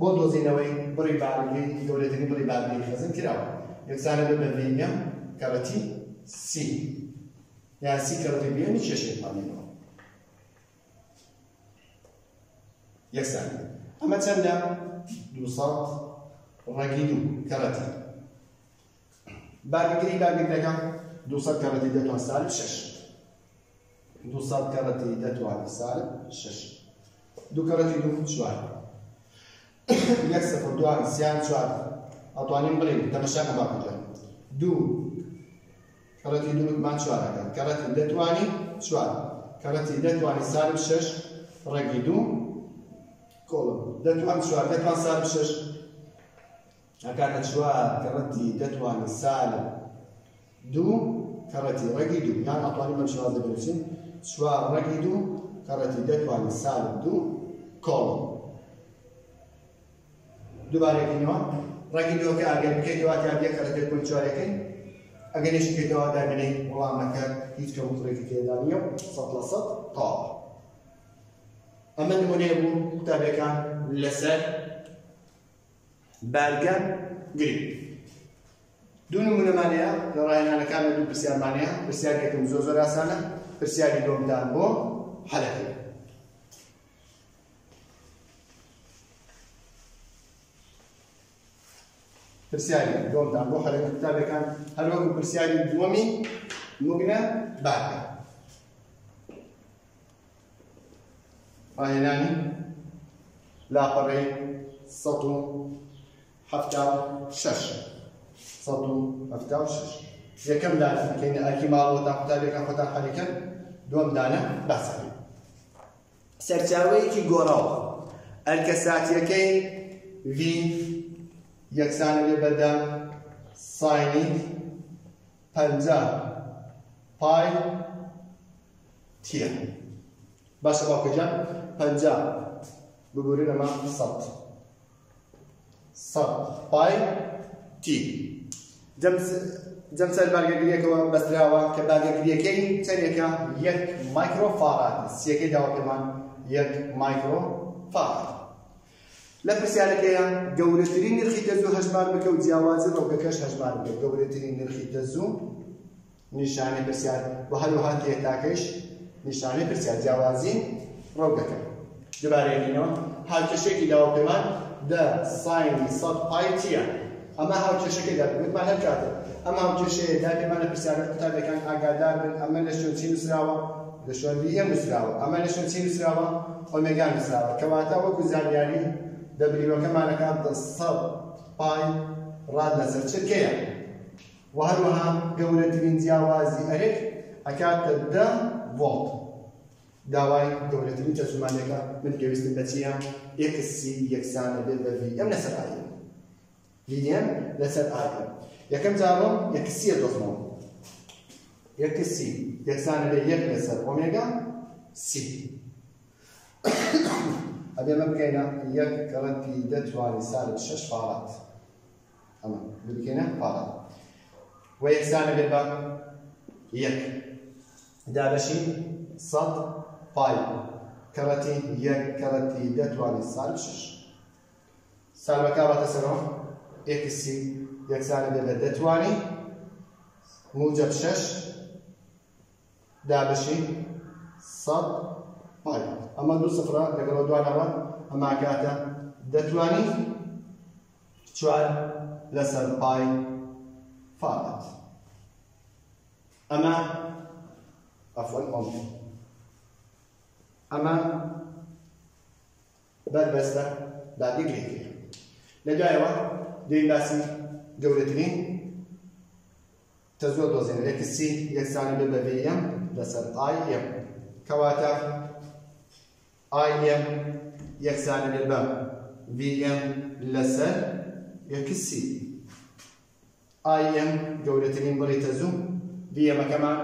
بۆ دۆزینەوەی بڕی بارگی گەورەترین بڕی بارگی خەزم کراوە یەکسانە بە بەڤیم کەڕەتی سی. یا سی کەڕەتی بێنی چێشێک پامێنەوە یەکسانە ئەمە چەندە دووسەد ڕەگی دوو کەڕەتی بارگەگری بارگەگرەکە دووسەد کەڕەتی دەتوان سال شەش دووسەد کەڕەتی دەتوانێت سال شەش دوو کەڕەتی دوو چوار. یەک سەفر دوان سیان چوار ئەتوانین بڵێن تەمەشاکە باکەجان دوو کەڕەتی دوومان چوارەکە کەڕەتی دەتوانی چوار کەڕەتی دەتوانی سالب شەش ڕێگی دوو کۆڵم دەتوان چوار دەتوان سالب شەش ئەکاتە چوار کەڕەتی دەتوانی سالب دوو کەڕەتی ڕێگی دوو یان ئەتوانین بەم شێوازە بنووسین چوار ڕێگی دوو کەڕەتی دەتوانین سال دوو کۆڵ دووبارەکەینەوە ڕگی دۆکە ئەگەر بکەیتەوە یاە خەرەکە کۆن چوارەکەی ئەگەنیشی پێیتەوە دابنەی وڵامەکە هیچ کە وتڕێکی تێدا نیە سە تا. ئەمە نمونێ بوو قوتابەکان لەسەر بارگە گرنگ دوو نمونەمانەیە لە ڕایەنانەکان لە دوو پرسیارمانەیە پرسیارێکم زۆ زۆر ئاسانە پرسیاری دۆمدان بۆ حەلەکەی پرسیاری دۆمدان بۆ حەلەکە قوتابەکان هەروەکو پرسیاری دووەمی مگنە بارکە ڕاهێنانی لاپەڕەی سەد و هەفتا و شەش سەد و هەفتا و شەش یەکەم دانە کەینە ئەرکی ماڵەوەتان قوتابێکان خۆتان حەلیکەن دووەم دانە باسەکەن سەرچاوەیەکی گۆڕاوە ئەرکەساتیەکەی وی یەکسانە لێ بەردە ساینی پەنجا پای تیە باشە باوکەجان پەنجا ببورین ئەمە سەد سەد پای تی جەم سەر بارگەگریەکەوە بەستراوە کە بارگەگریەکەی چەندێکە یەک مایکرۆفارات سیەکەی داوا پێمان یەک مایکرۆفارات لە پرسیارەکەیە گەورەترین نرخی تەزوو هەژمار بکە و جیاوازی ڕۆگەکەش هەژمار بکە. گەورەترین نرخی تەزوو نیشانەی پرسیار و هەروەها تێتاکەش نیشانەی پرسیار جیاوازی ڕۆگەکە دوبارەیەکەینەوە هاوکێشێکی داوا پێمان دە ساینی سەد پای چییە ئەمە هاوکێشەکەی دەبێتمان هەر کاتە. ئەم هاوکێشەیە دا پێمانە پرسیارە قوتابەکان ئاگادار بن. ئەمە لە شوێن چی نووسراوە لە شوێن بیە نووسراوە. ئەمە لە شوێن چی نووسراوە ئۆمێگا نووسراوە. کەواتە وەکو زانیاری دەبریوەکەمانەکان دە سەد پای ڕاد لەسەر چرکەیە. و هەروەها گەورەترین جیاوازی ئەرێک ئەکاتە دە ڤۆڵت داوای گەورەترین چەسومانەکە من پێویستم بە چیە؟ ئێکسی یەکسانە بێت بە ئەم لەسەر ئایم ڤیدیەم لەسەر ئایم یەکەم جاڕۆم یەکسیە دۆزمەوە. یەکسی یەکسانە بێ یەک لەسەر ئۆمێگا سی. ئەبێ مە بکەینە یەک کەڕەتی دەتوانانی سالب شەش پاڵات ئەمە بکەینە پاڵات و یەکسانە بێت بە یەک دابەشی سەد پای کەڕەتی یەک کەڕەتی دەتوانانی سالب شەش سالبەکە باتە سەرەوە ئێکسی یەکسانە بێت بە دەتوانی موجب شەش دابشی سەد پای ئەمە دوو سفرە لەگەڵ دوایەوە ئەما کاتە دەتوانیت چوار لەسەر پای فاقت ئەمە ئەفەن ئەم ئەمە بەربەستە دادیگرێتی لە دوایەوە دوێن باسی گەورەترین تە زۆر دۆزێن یەکسی یەکسانی بە بەبێ یەم لەسەر ئای یەم کەواتە ئایم یەکسانە لێ بە ڤم لەسەر یەکسی ئایم گەورەترین بڕی تەزوو ڤمەکەمان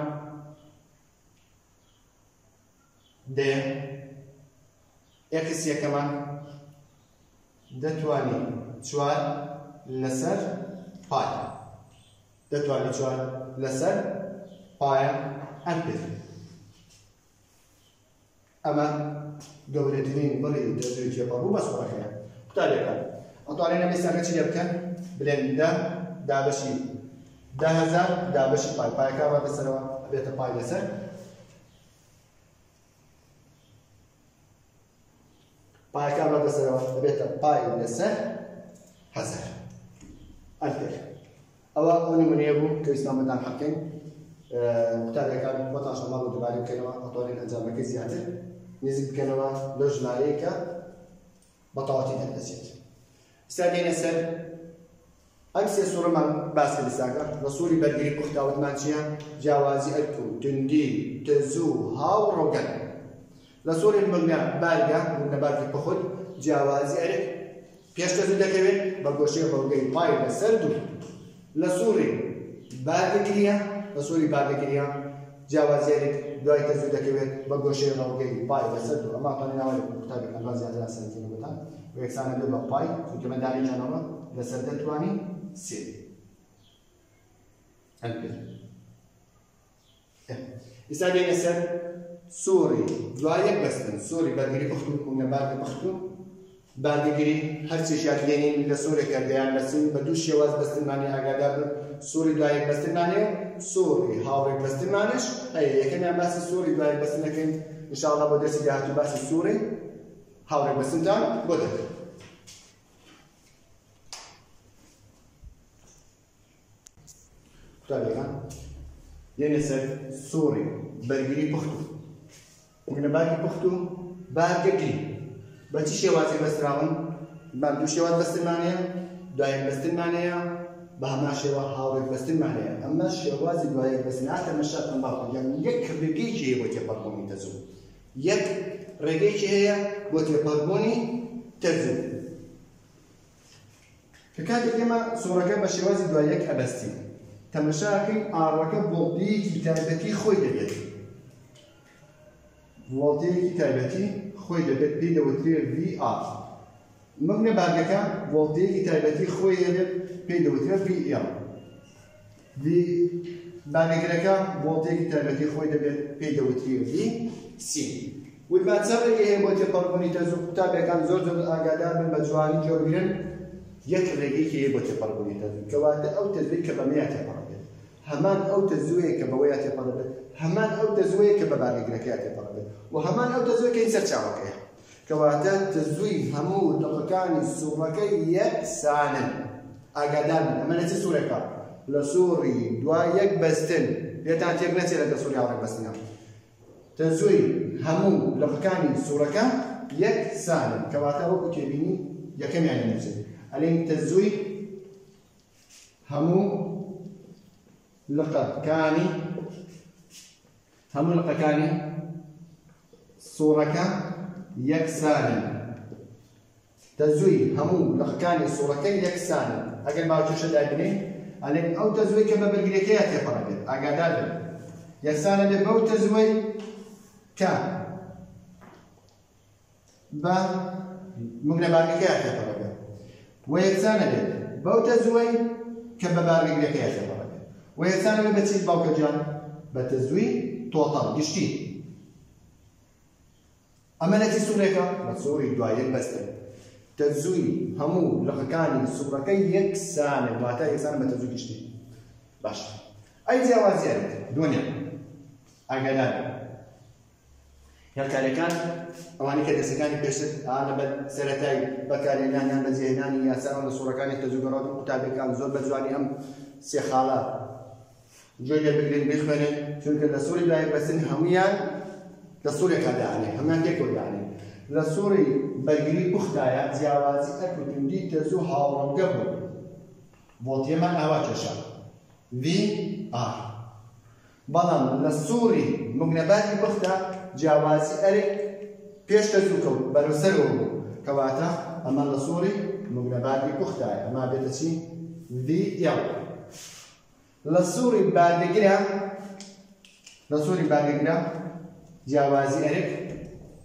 دێ ئەکس یەکەمان دەتوانی چوار لەسەر پای. دەتوانێت چوار لەسەر پایە ئەمپر ئەمە گەورەترین بڵی دەزوی تێپەڕوو بە سوڕەکەیە قوتابێکە. ئەتوانێنە مێساکە چی بکەن بلێن دە دابەشی. ده هزار دابەشی پای پایەکە ڕە بەسەرەوە بێتە پای لەسەر. پایەکە ڕە بەسەرەوە بێتە پای لەسەر هەزار. ئەمپر ئەوە ئەو نمونەیە بوو کە ئیسلامەدان حەکەین قوتابەکان خۆتان شەماڵ و دووبارە بکەنەوە ئەتوانین ئەنجامەکەی زیاتر. بکەنەوە لەو ژمارەیەکە بەتەواتی دەردەچێت ئستا دێنە سەر ئەم سێ سوورەمان باس لەساکە ڕسووری بەرگری کوختاوتمان چییە جیاوازی ئەرک و تندی تەزوو هاو ڕۆگەن. لە سووری مگنە بارگە مگنە بارگی پخود جیاوازی ئەرک پێش تەزوو دەکەوێت بە گۆشەیە لەسەر دوو. لە سووری بارگەگریە لە سووری بارگەگریە جیاوازیارێک دوای تەزوو دەکەوێت بە گۆشەی ڕەوگەی پای لەسەر دوو ئەمە تانی ناوای قوتابی ئەمە زیاتر سەرنجینە بتان و یەکسانە بێ بە پای. چونکەمەدانی جانەوە لەسەر دەتوانی سێ ئەم کرد ئێستا بێنە سەر سووری دوای یەک بەستن سووری بەرگری پخت و نەبارگە پخت بادیگری هەرچی شاکلێنین لە سوورێکە دەیان بەسن بە دوو شێواز بەستمانی ئاگادار بن سووری دوایە بەستمانێ سووری هاوڕێک بەستمانش ئەی یەکەمیان باسی سووری دوایە بەسنەکەین انشاءڵە بۆ دەستی داهاتوو باسی سووری هاوڕێک بەسندان بۆ دەکەین کوتابەکان یەنە سەر سووری بەرگری پخت و منە باکی پخت و باگەگری بە چی شێوازی بەستراون؟ بە دوو شێوات بەستنمانەیە دوایە بەستنمانەیە بە هەما شێوە هاوڕێک بەستنمانەیە. ئەمە شێوازی دوایە بەستناتە مەشات ئەم باڵیان یەک ڕێگەیکی بۆ تێپەڕبوونی تەزوو یەک ڕێگەیکی هەیە بۆ تێپەڕبوونی تەزوو کە کاتێک ئێمە سوورەکە بە شێوازی دوای یەک ئەبەستین. تەمەشاکەی ئاڕەکە بۆڵدیەکی تایبەتی خۆی دەبێت. ڤۆڵتەیەکی تایبەتی خۆی دەبێت پێی دەوترێت VR مەبنە باگەکە ڤۆڵتەیەکی تایبەتی خۆی دەبێت پێی دەوترێت VL بانەگرەکە ڤۆڵتەیەکی تایبەتی خۆی دەبێت پێی دەوترێت VC وتباتسەڕێکی هەیە بۆ تێپەڕبوونی تەزوو قوتابەکان زۆر زۆر ئاگادار بن بە جوانی جۆبگرن یەک ڕێگەیەکی هەیە بۆ تێپەڕبوونی تەزوو کەواتە ئەو تەزوی کە بەمەیە تێپەڕبێت هەمان ئەو تەزوەیە کە بەوەیە تێپەڕبێت هەمان ئەو تەزوەیە کە بە بانەگرەکەی تێپەڕبێت و هەمان ئەو تەزوەکەی سەرچاوەکەیە کەواتە تزووی هەموو دڵەکانی سوورەکەی یەکسانن. ئاگادار ئەمە لە چ سوورەکە؟ لە سووری دوای یەک بەستن. پێتان تێک نەچێت لە سووری هاوڕێک بەستنە تزووی هەموو لەقەکانی سوورەکە یەکسانن. کەواتە وەکو تێبینی یەکەمیان نووسێت. ئەلێن تزووی هەموو لقەکانی هەموو لقەکانی سوورەکە یەکسانن تەزووی هەموو لەخەکانی سوورەکەی یەکسانن ئەگەر باوچشە دابنین ئەلێن ئەو تەزووی کە بە بەرگرەکەیە تێپەڕێت ئاگادار بن یەکسانە بێت بەو تەزووی کە بە مگنەبارگەکەیە تێپەڕێت و یەکسانە بێت تەزووی کە بە بارگەگرەکەیە تێپەڕێت و یەکسانە بێت بەچیت باوکە جان بە تەزووی تۆتەڵ گشتی ئەمە نەتی سوورێکە لە سووری دوایەک بەستن تەزووی هەموو لەخەکانی سوورەکەی یەکسانە دواتە یەکسانە بە تەزوو گشتی باش ئەی جیاوازیارێت دنیا ئاگادار هێڵکاریەکان ئەوانی کە دەستەکانی پێشتر ئانە بە سەرەتای بەکارێنانیان بە جێهێنانی یاساوە لە سوورەکانی تەزوگەڕات و قوتابەکان زۆر بە جوانی ئەم سێ لێ بگرین بخوێنێن چونکە لە سووری دوای بەستن هەمویان لە سوورێکا داانێ هەمان تێکەوە داانێ لە سووری بەرگری پوختایە جیاوازی ئەکوتندی تەزوو هاوڕەنگە بوو بۆ تێمان ئاوا کێشە وی ئار بەڵام لە سووری مگنەباتی پختە جیاوازی ئەرێک پێش تەزوو کەوت بەرەسەرەوە بوو کەواتە ئەمە لە سووری مگنەباتی پختایە ئەما بێتە چی وی یاو لە سووری بادەگرە لە سووری بادەگرە جیاوازی ئەرێک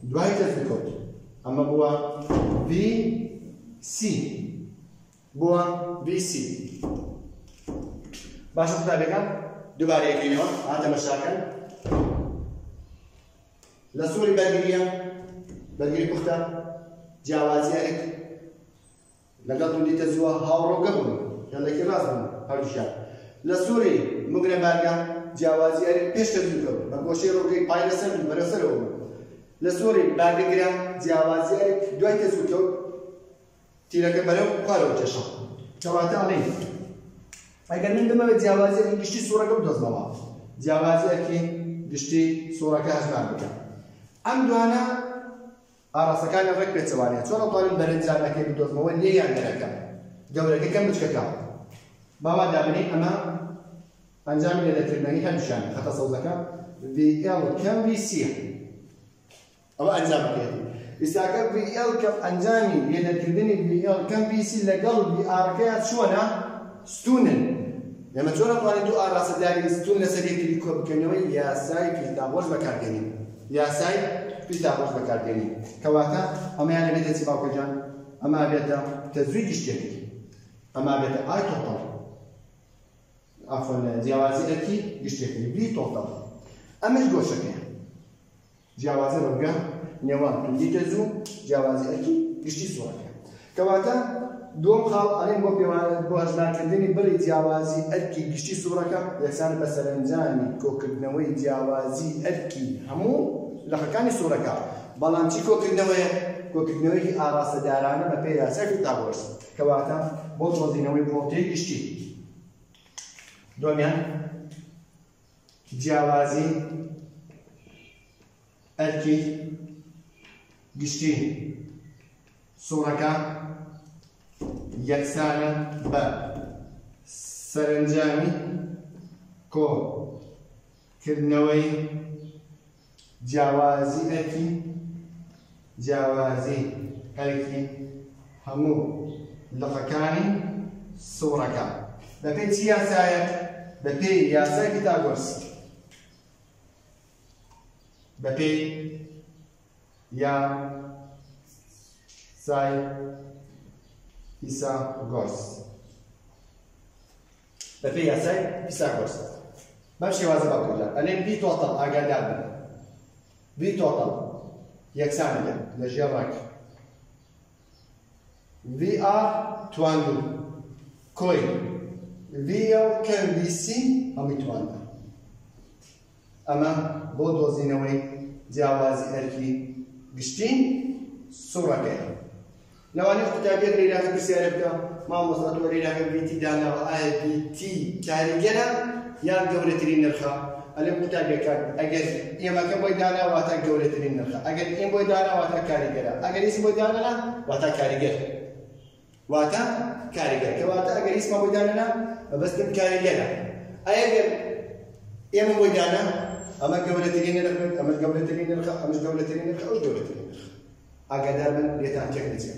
دوای تەزوو کەوت ئەمە بووە VC بووە VC باشە قوتابەکان دووبارە یەکەینەوە هاتە مەشاکەن لە سووری بەرگریە بەرگری پوختە جیاوازیارێک لەگەڵ توندی تەزووە هاوڕۆگە بوون ڕاست بوون هەردووشیان لە سووری مگرە بارگە جیاوازیارێک پێش تەزوو کەوت بە گۆشەی ڕۆگەی پای لەسەر بەرەسەرەوە لە سووری بارگەگرە جیاوازیارێک دوای تەزوو کەوت تیرەکە بەرەو خوارەوە کێشە کەواتە ئەڵێن ئەگەر من بمەوێت جیاوازیەکی گشتی سوورەکە بدۆزمەوە. جیاوازیەکی گشتی سوورەکە هەژمار بکەم ئەم دوانە ئاڕاستەکانی ڕێک پێچەوانێت چۆن ئەڵێن بەرەنجامەکەی بدۆزمەوە لێیان دەرەکە. گەورەکە کەم بچکەکە. باوا دابنی ئەمە ئەنجامی لێدەکردنەوەی هەردووشیان خەتە سەوزەکە VL کەم VC ئەوە ئەنجامەکەیت ئێستاکە VL کەم ئەنجامی لێدەکردنی VL کەم VC لەگەڵ VRکەیە چۆنە ستونن ئێمە چۆن ئەتوانین دوو ئاڕاستەداری ستون لەسەر یەکتری کۆ بکەنەوەی یاسای پیتاغۆش بەکاردێنین یاسای پیتاغۆش بەکاردێنین کەواتە ئەمەیان لەبێتە چی باوکەجان ئەما بێتە تەزوی گشتێکی ئەما بێتە ئای تۆتەڵ ئافۆن جیاوازی ئەرکی گشتێکی بی تۆتەڵ ئەمەش گۆشەکەیە جیاوازی ڕەنگە نێوان توندی تەزوو جیاوازی ئەرکی گشتی سوڕەکە کەواتە دوم خاڵ ئەڵێن بۆ پێوان بۆ هەژناکردنی بڵی جیاوازی ئەرکی گشتی سوورەکە یەکسان بە سەرنجانی کۆکردنەوەی جیاوازی ئەرکی هەموو لەخەکانی سوورەکە بەڵام چی کۆکردنەوەیە؟ کۆکردنەوەی ئاراستەدارانە بە پێی یاسەفی تابۆرس کەواتە بۆ تۆزینەوەی بۆتەی گشتی دومیان جیاوازی ئەرکی گشتی سوورەکە یەکسانە بە سەرنجامی کۆکردنەوەی جیاوازی ئەرکی جیاوازی ئەرکی هەموو لەفەکانی سوورەکە بەپێی چی یاسایە بەپێی یاسای پیتاگۆرس بەپێی یا سای پیساگۆرس بەپێی یاسای پیساگۆرس بەم شێوازە باکوجا ئەلێن بی تۆتەڵ ئاگادار بن بی تۆتەڵ یەکسانە لە ژێڕێک VR تواندو کۆی VL کەم VC هەمووی تواندا ئەمە بۆ دۆزینەوەی جیاوازی ئەرکی گشتین سوڕەکەی. لەوانەیە قوتابیەک لێراکە پرسیارە بکە مامۆستا تۆ لێراکە VT داناوە ئایا VT کاریگەرە یان گەورەترین نرخە. ئەلێم قوتابیەکە ئەگەر ئێمەکە بۆی دانا واتە گەورەترین نرخە. ئەگەر ئێم بۆی دانا واتە کاریگەرە. ئەگەر ئیسم بۆی دانا واتە کاریگەر. واتە کاریگەر. کە واتە ئەگەر ئیسمە بۆی دانا بەبەستم کاریگەرە ئەگەر ئێمە بۆی دانا ئەمە گەورەترین نرخ ئەمە گەورەترین نرخ ئەمەش گەورەترین نرخ ئەوش گەورەترین نرخ ئاگادار بن لێتان تێک نچێت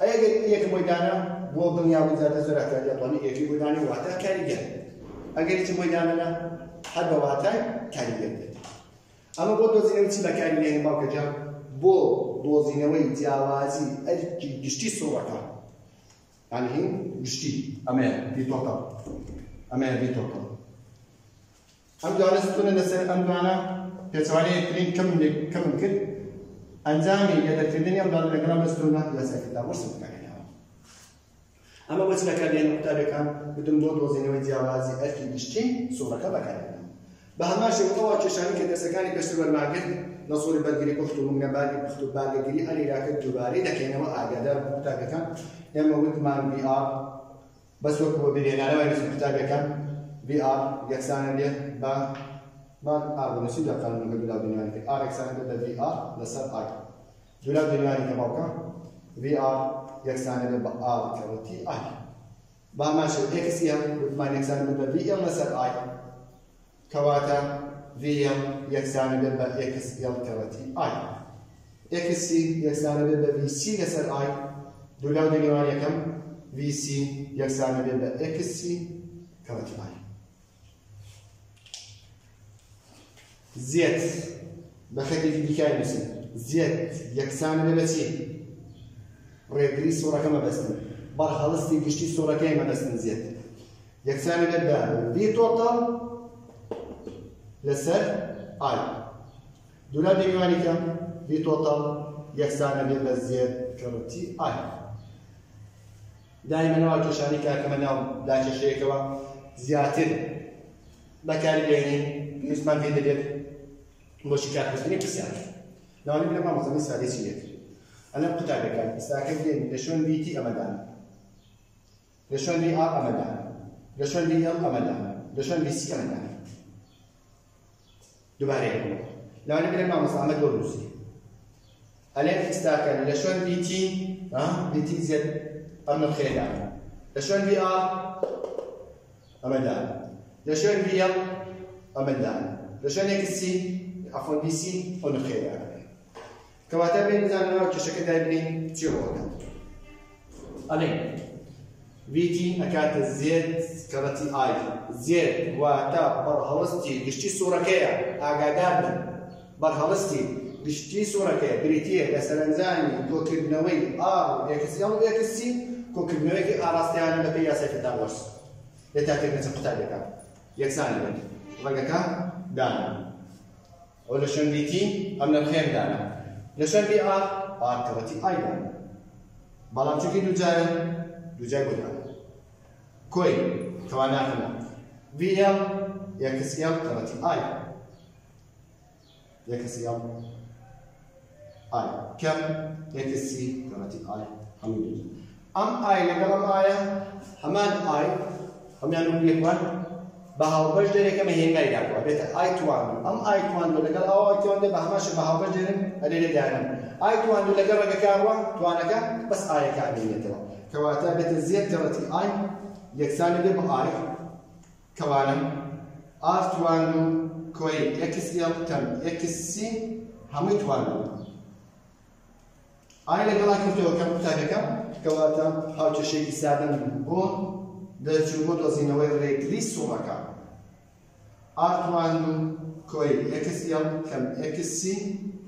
ئەگەر یەک بۆی دانا بۆ دنیا بزاتە زۆر ئەکاریاتوانی یەکی بۆی دانی واتە کاریگەر ئەگەر هیچ بۆی دانا هەر بە واتای کاریگەر بێت ئەمە بۆ دۆزینەوەی چی بەکاریێنی باوکە جان بۆ دۆزینەوەی جیاوازی ئەرکی گشتی سوڕەکە يعني هين مشتي أما في توتال أما في توتال أم دعنا ستونا نسأل أم دعنا بيتوالي كرين كم كم كر أنجامي يدر كردني أم دعنا لقنا بستونا لسأل كتاب ورسل كاين ئەمە بچنەکەێن قوتارەکان بدم بۆ دۆزینەوەی جیاوازی ئەرکی گشتی سوورەکە بەکارێنە بە هەماشێ ئەوە کێشانی کە دەسەکانی گەشت بەرماگرن سۆری بەرگری پخت و نەباری پخت و باگەگیری ئەلیراکە دووبارەی دەکەینەوە ئاگادار قوتابەکان ئێمە وتمان VR بەس وەک بۆ بێنانەوەی نزم قوتابەکان VR یەکسانە لێ بە من ئاگونسی دەقان لەگە دولا دنیانی کرد ئار یەکسانە بە VR لەسەر ئای دولا کە باوکە VR یەکسانە بە R کەوتی ئای با ماشە هەم وتمان یەکسانە بە VL لەسەر ئای کەواتە VM یەکسانە بێت بە XL کەوەتی I XC یەکسانە بێت بە VC لەسەر I دوولاو دەنێوان یەکەم VC یەکسانە بێت بە XC کەوەتی I زێت بە خەتێکی دیکای نووسین زێت یەکسانە بێت بە چی ڕێگری سوورەکە مەبەستن بەرهەڵستی گشتی سوورەکەی مەبەستن زێت یەکسانە بێت بە Total لەسەر ئای. دولا دەمیوانیکە بی تۆتەڵ یەکسانە بێت بە زێر کەوتی ئای. دایمەنەوە کێشانی کارکەمە ناو لاکێشەیەکەوە زیاتر. بەکاری لێنین پێویستمان پێ دەبێت بۆشی کارکردنی پرسیار ناوانی بلە مامۆزەمی سادێکی لێت ئەلەم قوتابەکان ئێستاکە دێن لە شوێن بیتی ئەمەدان. لە شوێن بی ئا ئەمەدان. لە شوێن بی ئەم ئەمەدان. لە شوێن بی سی ئەمەدان. دووبارە لەوانە بێت مامۆستا ئەمە دۆ نووسی ئەلێن ئێستاکە لە شوێن بیتی بیتی زێت ئەم نرخێدا لە شوێن بی ئا ئەمەدان لە شوێن بی ئەم ئەمەدان لە شوێنێکی سی ئەفۆن بی سی ئەو نرخێدا کەواتە بێن بزانەوە کێشەکە دابنین چی ڕۆکە ئەلێن ویجی ئەکاتە زێت کەڕەتی ئای زێت واتە بەڕهڵستی گشتی سوورەکەیە ئاگادار بن. بەرهڵستی گشتی سوورەکەی بریتە لە سەرنجانی کۆکردنەوەی ئار یەکسیان یەکسی کۆکردنەوەیەکی ئاراستیان لە پێی یاسەکەدا وەرس لە تاکردنەچە قوتابەکە یەکسانی بن. ڕگەکە دانا. ئەو لە شوێنیتی ئەم لە خێم دانا. لە شوێنی ئار ئار کەڕەتی ئایدان بەڵام چکی دووجارە دووجار گوتان کۆی کەوا ناکەمە VL یەکسیال قەڵەتی ئای یەکسیال ئای کەم یەکسی قەڵەتی ئای هەموو ئەم ئای لەگەڵ ئایە هەمان ئای هەمیان یەکوان بە هاوبەش دەرێکەمە هێنگای داکەوە بێتە ئای توان. ئەم ئای توان لەگەڵ ئەو ئای توان بە هەماش بە هاوبەش دێرن ئەلێ لێدانن ئای توان لەگەڵ ڕێگەکانوە توانەکە بەس ئایەکان بینێتەوە کەواتە بێتە زیێت کەڕەتی ئای یەکسانی بێ بە ئای کەوانم ئار توان و کۆی یەکس ئێڵ کەم یەکس سی هەمووی توان بوو ئای لەگەڵا کردەوە کەم قوتابەکەم کەواتە هاوچەشێکی سادەم بۆ دەچوو بۆ دۆزینەوەی ڕێگری سوڕەکە ئار توان و کۆی یەکس ئێڵ کەم یەکس سی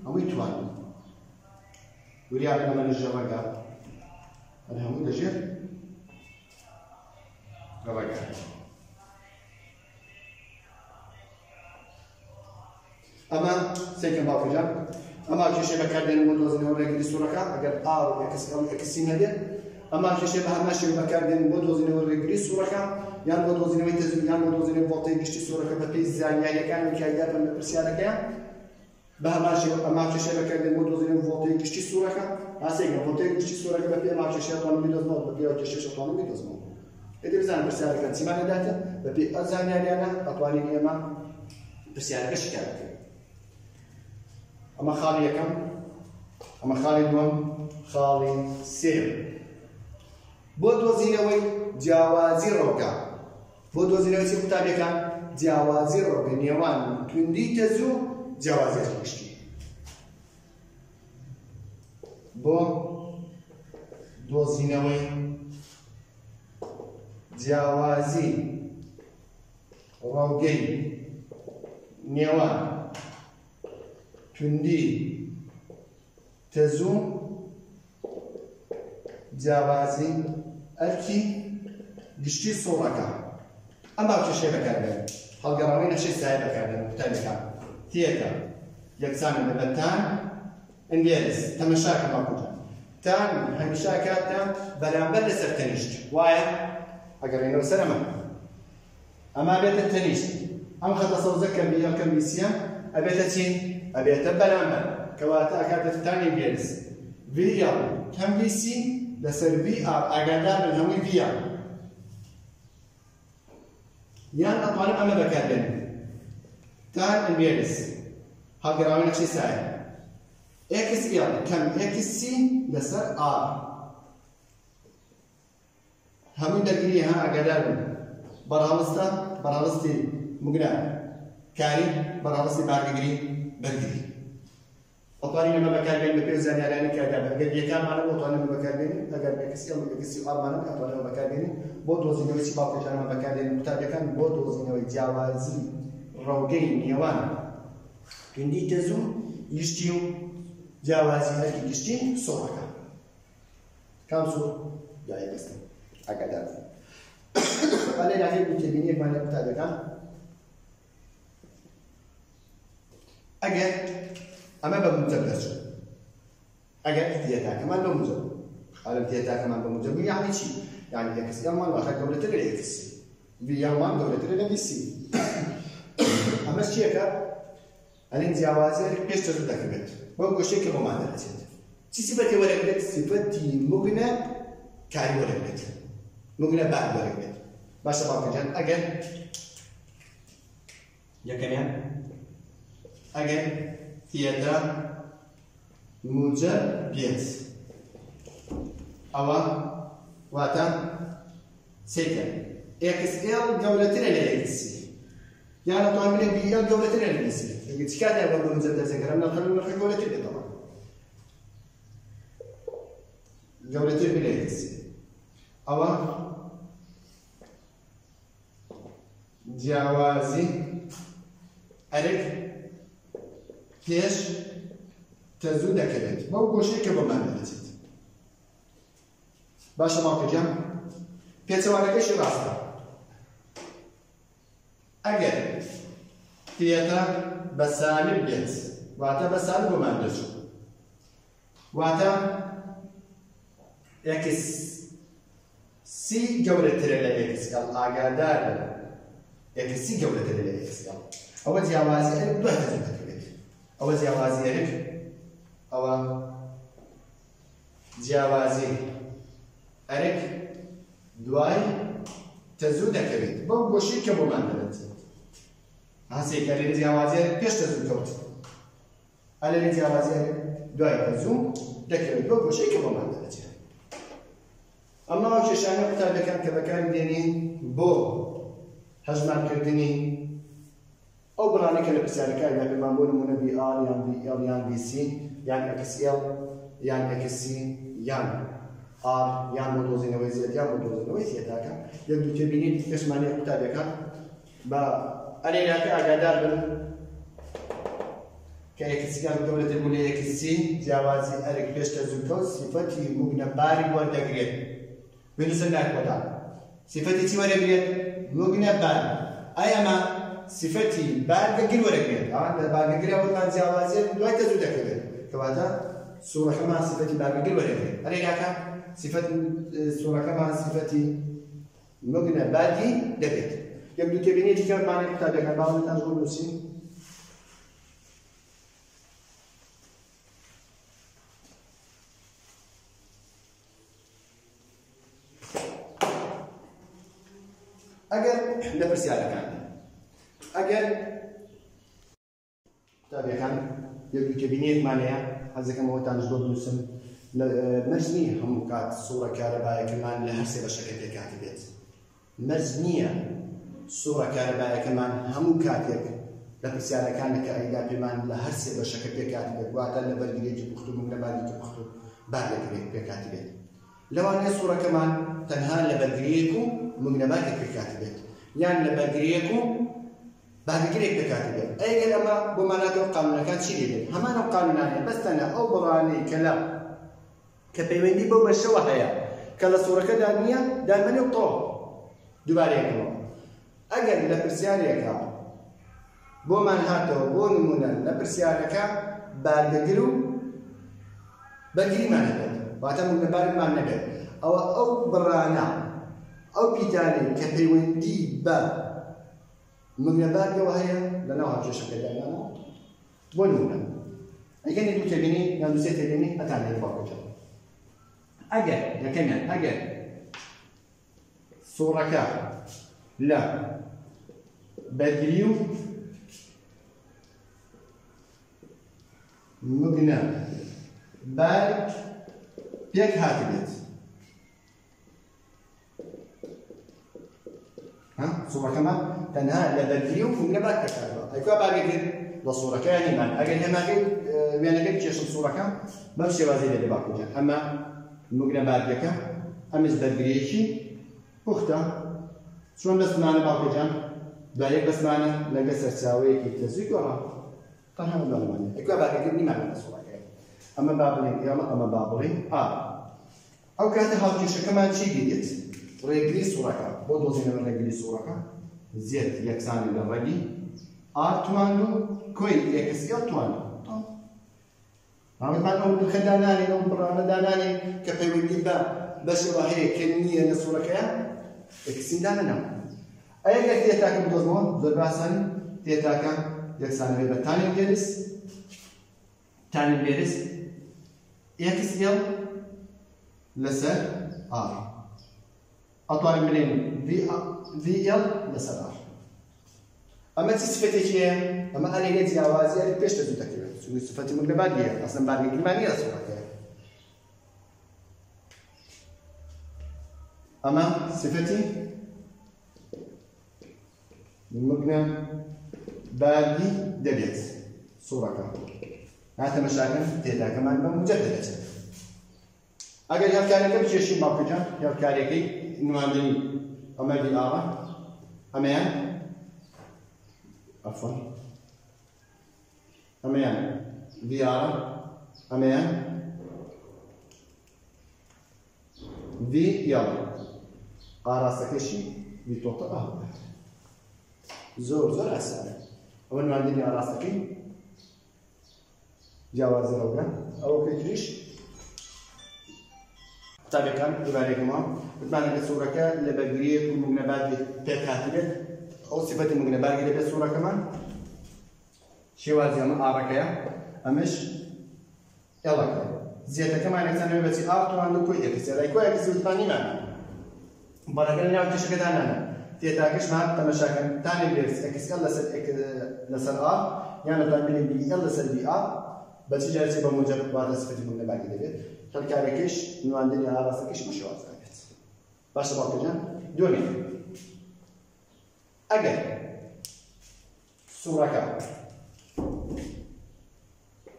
هەمووی توان بوو وریان لەمە لەژێر ڕەگا ئەن هەموو لەژێر ڕەگا ئەمە سێکم باوکەجان ئەما کێشێ بەکاردێن بۆ دۆزینەوە ڕێگری سوورەکە ئەگەر ئاو یەکەسەڵ یەکەسی نەبێت ئەما کێشێ بە هەما شێ بەکاردێن بۆ دۆزینەوە ڕێگری سوورەکە یان بۆ دۆزینەوەی تەزم یان بۆ دۆزینەوەی بۆڵتەی گشتی سوورەکە بە پێی زانیاریەکان و کایدار بە پرسیارەکەیان بە هەماشی ئەما بەکاردێن بۆ دۆزینەوەی بۆڵتەی گشتی ئاسێگە بۆڵتەی گشتی سوورەکە بە پێی ئەما کێشێ توانم بدۆزمەوە بە پێی کێشێ توانم بدۆزمەوە ئێدە بزان پرسیارەکە چیمانە داتە بە پێی ئەو زانیاریانە ئەتوانین ئێمە پرسیارەکە شکار بکەین ئەمە خاڵی یەکەم ئەمە خاڵی دووەم خاڵی سێم بۆ دۆزینەوەی جیاوازی ڕۆگا بۆ دۆزینەوەی چی قوتابیەکان؟ جیاوازی ڕۆگە نێوان توندی تەزوو جیاوازی گشتی بۆ دۆزینەوەی جیاوازی ڕۆگەی نێوان توندی تەزوو جیاوازی ئەرکی گشتی سوڕەکە ئەما کێشێ بەکاردێن. هەڵگەڕەوەی نەشەی سای بەکاردێن قوتابەکان تێکە یەکسانە لەبەتان ئەنگێرس تەمەشاکە ماکوتە تان هەمیشا کاتان بەرامبەر لەسەر تەنیشت وایە ئەگەڕێنەوە سەرەمە ئەما بێتە تەنیشت ئەم خەتە سەوزە کەمی یەکەم بیسیە ئەبێتە چین ئەبێتە بەرامبەر کەواتە ئەکاتە تانی گێرس ڤیا کەم بیسی لەسەر ئار ئاگادار بن هەمووی ڤیا یان ئەتوانم ئەمە بەکاربێن تان ئەنگێرس هەڵگەڕاوی نەخشی سایە x یان کەم x لەسەر r هەموو دەگیری ها ئەگەدار بن. بەڕاوستە بەڕاستی مگرە. کاری بەڕاستی بارگەگیری بەرگری. ئۆتوانی لەمە بەکاربێن بە پێ زانیارانی کاردا بەگەر یەکانمانە ئۆتوانە بەکاربێنین. ئەگەر ئەکسی ئەو ئەکسی ئارمانە ئەتوانەوە بەکاربێنین. بۆ دۆزینەوەی چی باڵکەجانمان بەکاربێنین؟ قوتابیەکان بۆ دۆزینەوەی جیاوازی ڕۆگەی نێوان. گوندی تەزوو یشتی و جیاوازی هەرکی گشتی سۆڕەکە کام سوور یای بەستن ئەگەدار ئەلێ راهی بتێبینیەکمانە قوتابەکان ئەگەر ئەمە بە مجەبەر ئەگەر احتیاجاکەمان بە مجەب حالا احتیاجاکەمان بە مجەب یعنی چی یعنی یەکسیانمان واتە گەورەتر لە یەکس ویانمان گەورەتر لە بیسی ئەمە چیەکە ئەلێن جیاوازی پێش تەزوو دەکەبێت بۆ گۆشتێکی ڕۆمان دەرەچێت چی سیفەتی وەرەگرێت سیفەتی مگنە کاری وەرەگرێت مگنە بعد وەرەگرێت باشە باوکەجان ئەگەر یەکەمیان ئەگەر تێدا موجە بێت ئەوە واتە سێکە ئێکسئێڵ گەورەترە لە ئێکسی يعني طبعا من بي ال جولتين اللي بيصير يعني تكاد يبقى بنزل درس كلام لا خلينا نروح جولتين طبعا جولتين بلا يصير او جوازي ألف تيش تزود كبت ما هو شيء كبر ما نلتت باش ما كجام بيتوالك ايش راسه ئەگەر تێتە بە سالب بێت واتە بە سالب بۆمان دەچوو واتە ئەکس سی گەورەترە لە ئێکسکەڵ ئاگادار ئێکسی گەورەترە لە ئێکسکەڵ ئەوە جیاوازی ئەرک دوای تەزوو دەکەوێت ئەوە جیاوازی ئەرک ئەوە جیاوازی ئەرک دوای تەزوو دەکەوێت بەو گۆشی کە بۆمان دەبێت هەسێک لێ جیاوازی پێش تەزوو کەوت ئەلێ جیاوازی دوای تەزوو دەکەوێت بەو گۆشەی کە بۆمان دەبێت ئەمە ئەو کێشانە قوتابەکان کە بەکاری دێنین بۆ هەژمانکردنی ئەو بڕانە کە لە پرسیارەکان یا پێمان بۆ نمونە بی ئار یان بی ئێڵ یان بی سی یان ئەکسئێڵ یان ئەکسی یان ئار یان بۆ دۆزینەوەی زیاد یان بۆ دۆزینەوەی زیێتاکە یەک دوو تێبینیت کەسمانی قوتابەکان بە ئەلێناکە ئاگادار بن کە ئەکسیان دەولەتە بوو لە ئەکسی جیاوازی ئەرێک پێشتە زووکەوت سیفەتی موگنەباری وەردەگرێت بنووسن ناکۆدان سیفەتی چی وەرەگرێت موگنەبار ئایا ئەمە صفەتی بارگەگر وەرەگرێت لە بارگەگرەوەمان جیاوازێت دوای تەزوو دەکەوێت کەواتە سوورەکەمان صفەتی بارگەگر وەرەگرێت ئەرێ ناکە صفەت سوورەکەمان صفەتی مگنە بادی دەبێت یەک دوو تێبینێتی کەمانێت قوتابەکان باوەتان بۆ نووسین ئەگەر لە پرسیارەکان ئەگەر تابەکان یەکبینێکمانەیە حەزەکەمەوەتان زۆر بنووسن مەرج نییە هەموو کات سوورە کارەبایەکەمان لە هەرسێ بەشەکە تێکاتی بێت مەرج نییە سوورە کارەبایەکەمان هەموو کاتێک لە پرسیارەکانە کە ئەیدا پێمان لە هەرسێ بەشەکە پێکاتی بێت واتە لە بەرگرێکی پوخت و بوونەبارێکی پوخت و بارێک پێکاتی بێت لەوانەیە سوورەکەمان تەنها لە بەرگریەک و مگنەبارێک پێکاتی بێت یان لە بەرگریەک و بارگرێک پێکاتی بێت ئەگەر ئەمە بۆماناتەوە قانونەکان چی دێت هەمان ئەو قانونانێ بەستەنە ئەو بڕانەی کە لە کە پەیوەندی بەو بەشەوە هەیە کە لە سوورەکەدا نییە دامەنێ و تۆ دووبارەیەکەوە ئەگەر لە پرسیارێکە بۆمان هاتەوە بۆ نمونە لە پرسیارەکە بارگەگر و بەرگریمان هەبێت واتە مونەبارمان نەبێت ئەوە ئەو بڕانە ئەو پیتانی کە پەیوەندی بە مگنەبارگەوە هەیە لەناو هەڵکێشەکەدانانە بۆ نمونە ئەگەنی دوو تێبینی یان دووسێ تێبینی ئەتان لێ باکەوە ئەگەر یەکەمیان ئەگەر سوورەکە لە بەرگری و مگنە بارگ پێک هاتبێت سوورەکەمان تەنها لە بەرگری و مگنە بارگ دەکاتەوە ئەیکوا بارگەکرد لە سوورەکەیانیمان ئەگەر هێماگەی وێنەگەی کێشم سوورەکە بەم شێوازی لێ باکوجان ئەمە مگنە بارگەکە ئەمز بەرگریەکی پوختە چۆن بەسمانە باکوجان دوایەک بەسمانە لەگە سەرچاوەیەکی تەزوی گۆڕا تەنها بەڵمانە ئەیکوا بارگەکرد نیمانە لە سوورەکەی ئەمە با بڵێن ئێمە ئەمە با بڵێن ئا ئەو کاتە هاوکێشەکەمان چی دێت ڕێگری سوورەکە بۆ دۆزینەوە ڕێگری سوورەکە زیێت یەکسانی لە ڕێگی ئار توان و کۆی ئێکسگەڵ توان ئەمەمان ئەو خەدانانی ئەو بڕانە دانانی کە پەیوەندی بە بەشەوە هەیە کە نییە لە سوورەکەیە ئەکسیندانە نەوە ئەگەر تێتاکە بدۆزمەوە زۆر باسانی تێتاکە یەکسانەوێ بە تانی بێرس تانی بێرس ئێکسگەڵ لەسەر ئار ئەتوانین بڵێن VL لەسەر ئار ئەمە چی سفەتێکیە ئەمە ئەلێنێ جیاوازیاری پێش دەزوو دەکەوێت چون سفەتی من لەبار دیە ئەسڵەن بارگەگیرمان نیە سوڕەکەی ئەمە سفەتی مگنە بارگی دەبێت سوڕەکە هاتە مەشاکن تێداکەمان بە مجد دەبێت ئەگەر هەرکارەکە بچێشی باوکجان هەرکارەکەی نواندنی ئەمە دی ئاوە ئەمەیان عفوا. ئەمەیان ڤیارە ئەمەیان ڤی یاڵە ئاراستەکەشی ڤیتۆتە ئاو زۆر زۆر ئاسانە ئەوە نواندنی ئاراستەکەی جیاوازی ڕەوگە ئەوە پێتریش قوتابەکان دوبارێکەوە بتمانە لە سوورەکە لە بەگریەک و مگنەبات پێک هاتبێت ئەو سفەتی مگنەبارگی لەبێت سوورەکەمان شێوازی ئەمە ئاڕەکەیە ئەمەش ئێڵەکە. زیێتەکەمان ێکزانەوە بەچی ئاڕتوان لە کۆی ئەکسی لای کۆی ئەکسی وتمانیمان بەڵەکە لە ناو کێشەکەدانانە تێتاکەشمان تەمەشاکەن. تانی بێرس ئەکسکەل لەسەر لەسەر ئا یان لە تامینی بی ئەل لەسەر بی ئا بەچی جارچی بە موجب واتە سفەتی مگنەبارگی دەبێت؟ هەرکارێکش نواندنی ئاڕاستەکەش مەشێواز دەبێت. باشە باڵکەجان دوێنێ ئەگەر سوورەکە.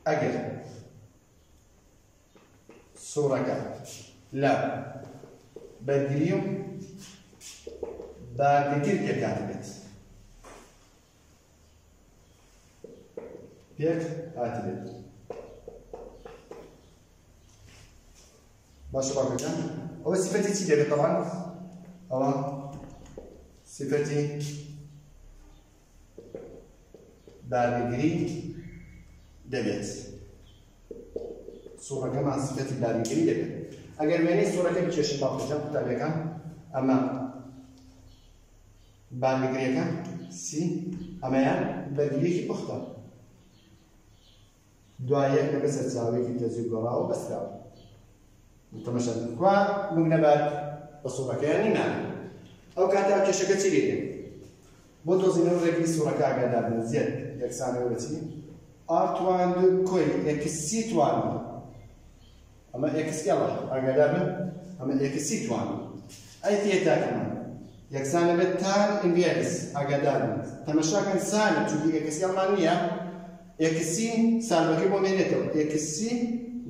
ئەگەر سوورەکە لە بەرگری و باگەگیر پێکات بێت پێک هاتی بێت باشە باکەجان ئەوە سیفەتی چی دەبێت طبعا ئەوە سیفەتی بارگەگری دەبێت سوورەکەمان سفەتی بارگەری دەبێت ئەگەر وێنەی سوورەکە بچێشن باڵخجان قوتابەکان ئەمە بارگەگریەکە سی ئەمەیان بەرگریەکی پوختە دوایەک لەگە سەرچاوێکی تەزوی گۆڕاوە بەستراوە تەمەشا کوا مگنەبات بە سوورەکەیانی نانە ئەو کاتا کێشەکە چی لێ بۆ دۆزینەوە ڕێگری سوورەکە ئاگاداربن زیێت یەکسانەوە بچی ئارتواند کۆی ئێکسی توانن ئەمە ئێکسیاڵە ئاگادار بن ئەمە ئێکسی توانن ئەی تێتاکەمان یەکسانە بێت تان ئینڤێکس ئاگادار بن تەمەشاکەن سانە چونکی ئێکسیاڵمان نییە ئێکسی سالبەکەی بۆ مێنێتەوە ئێکسی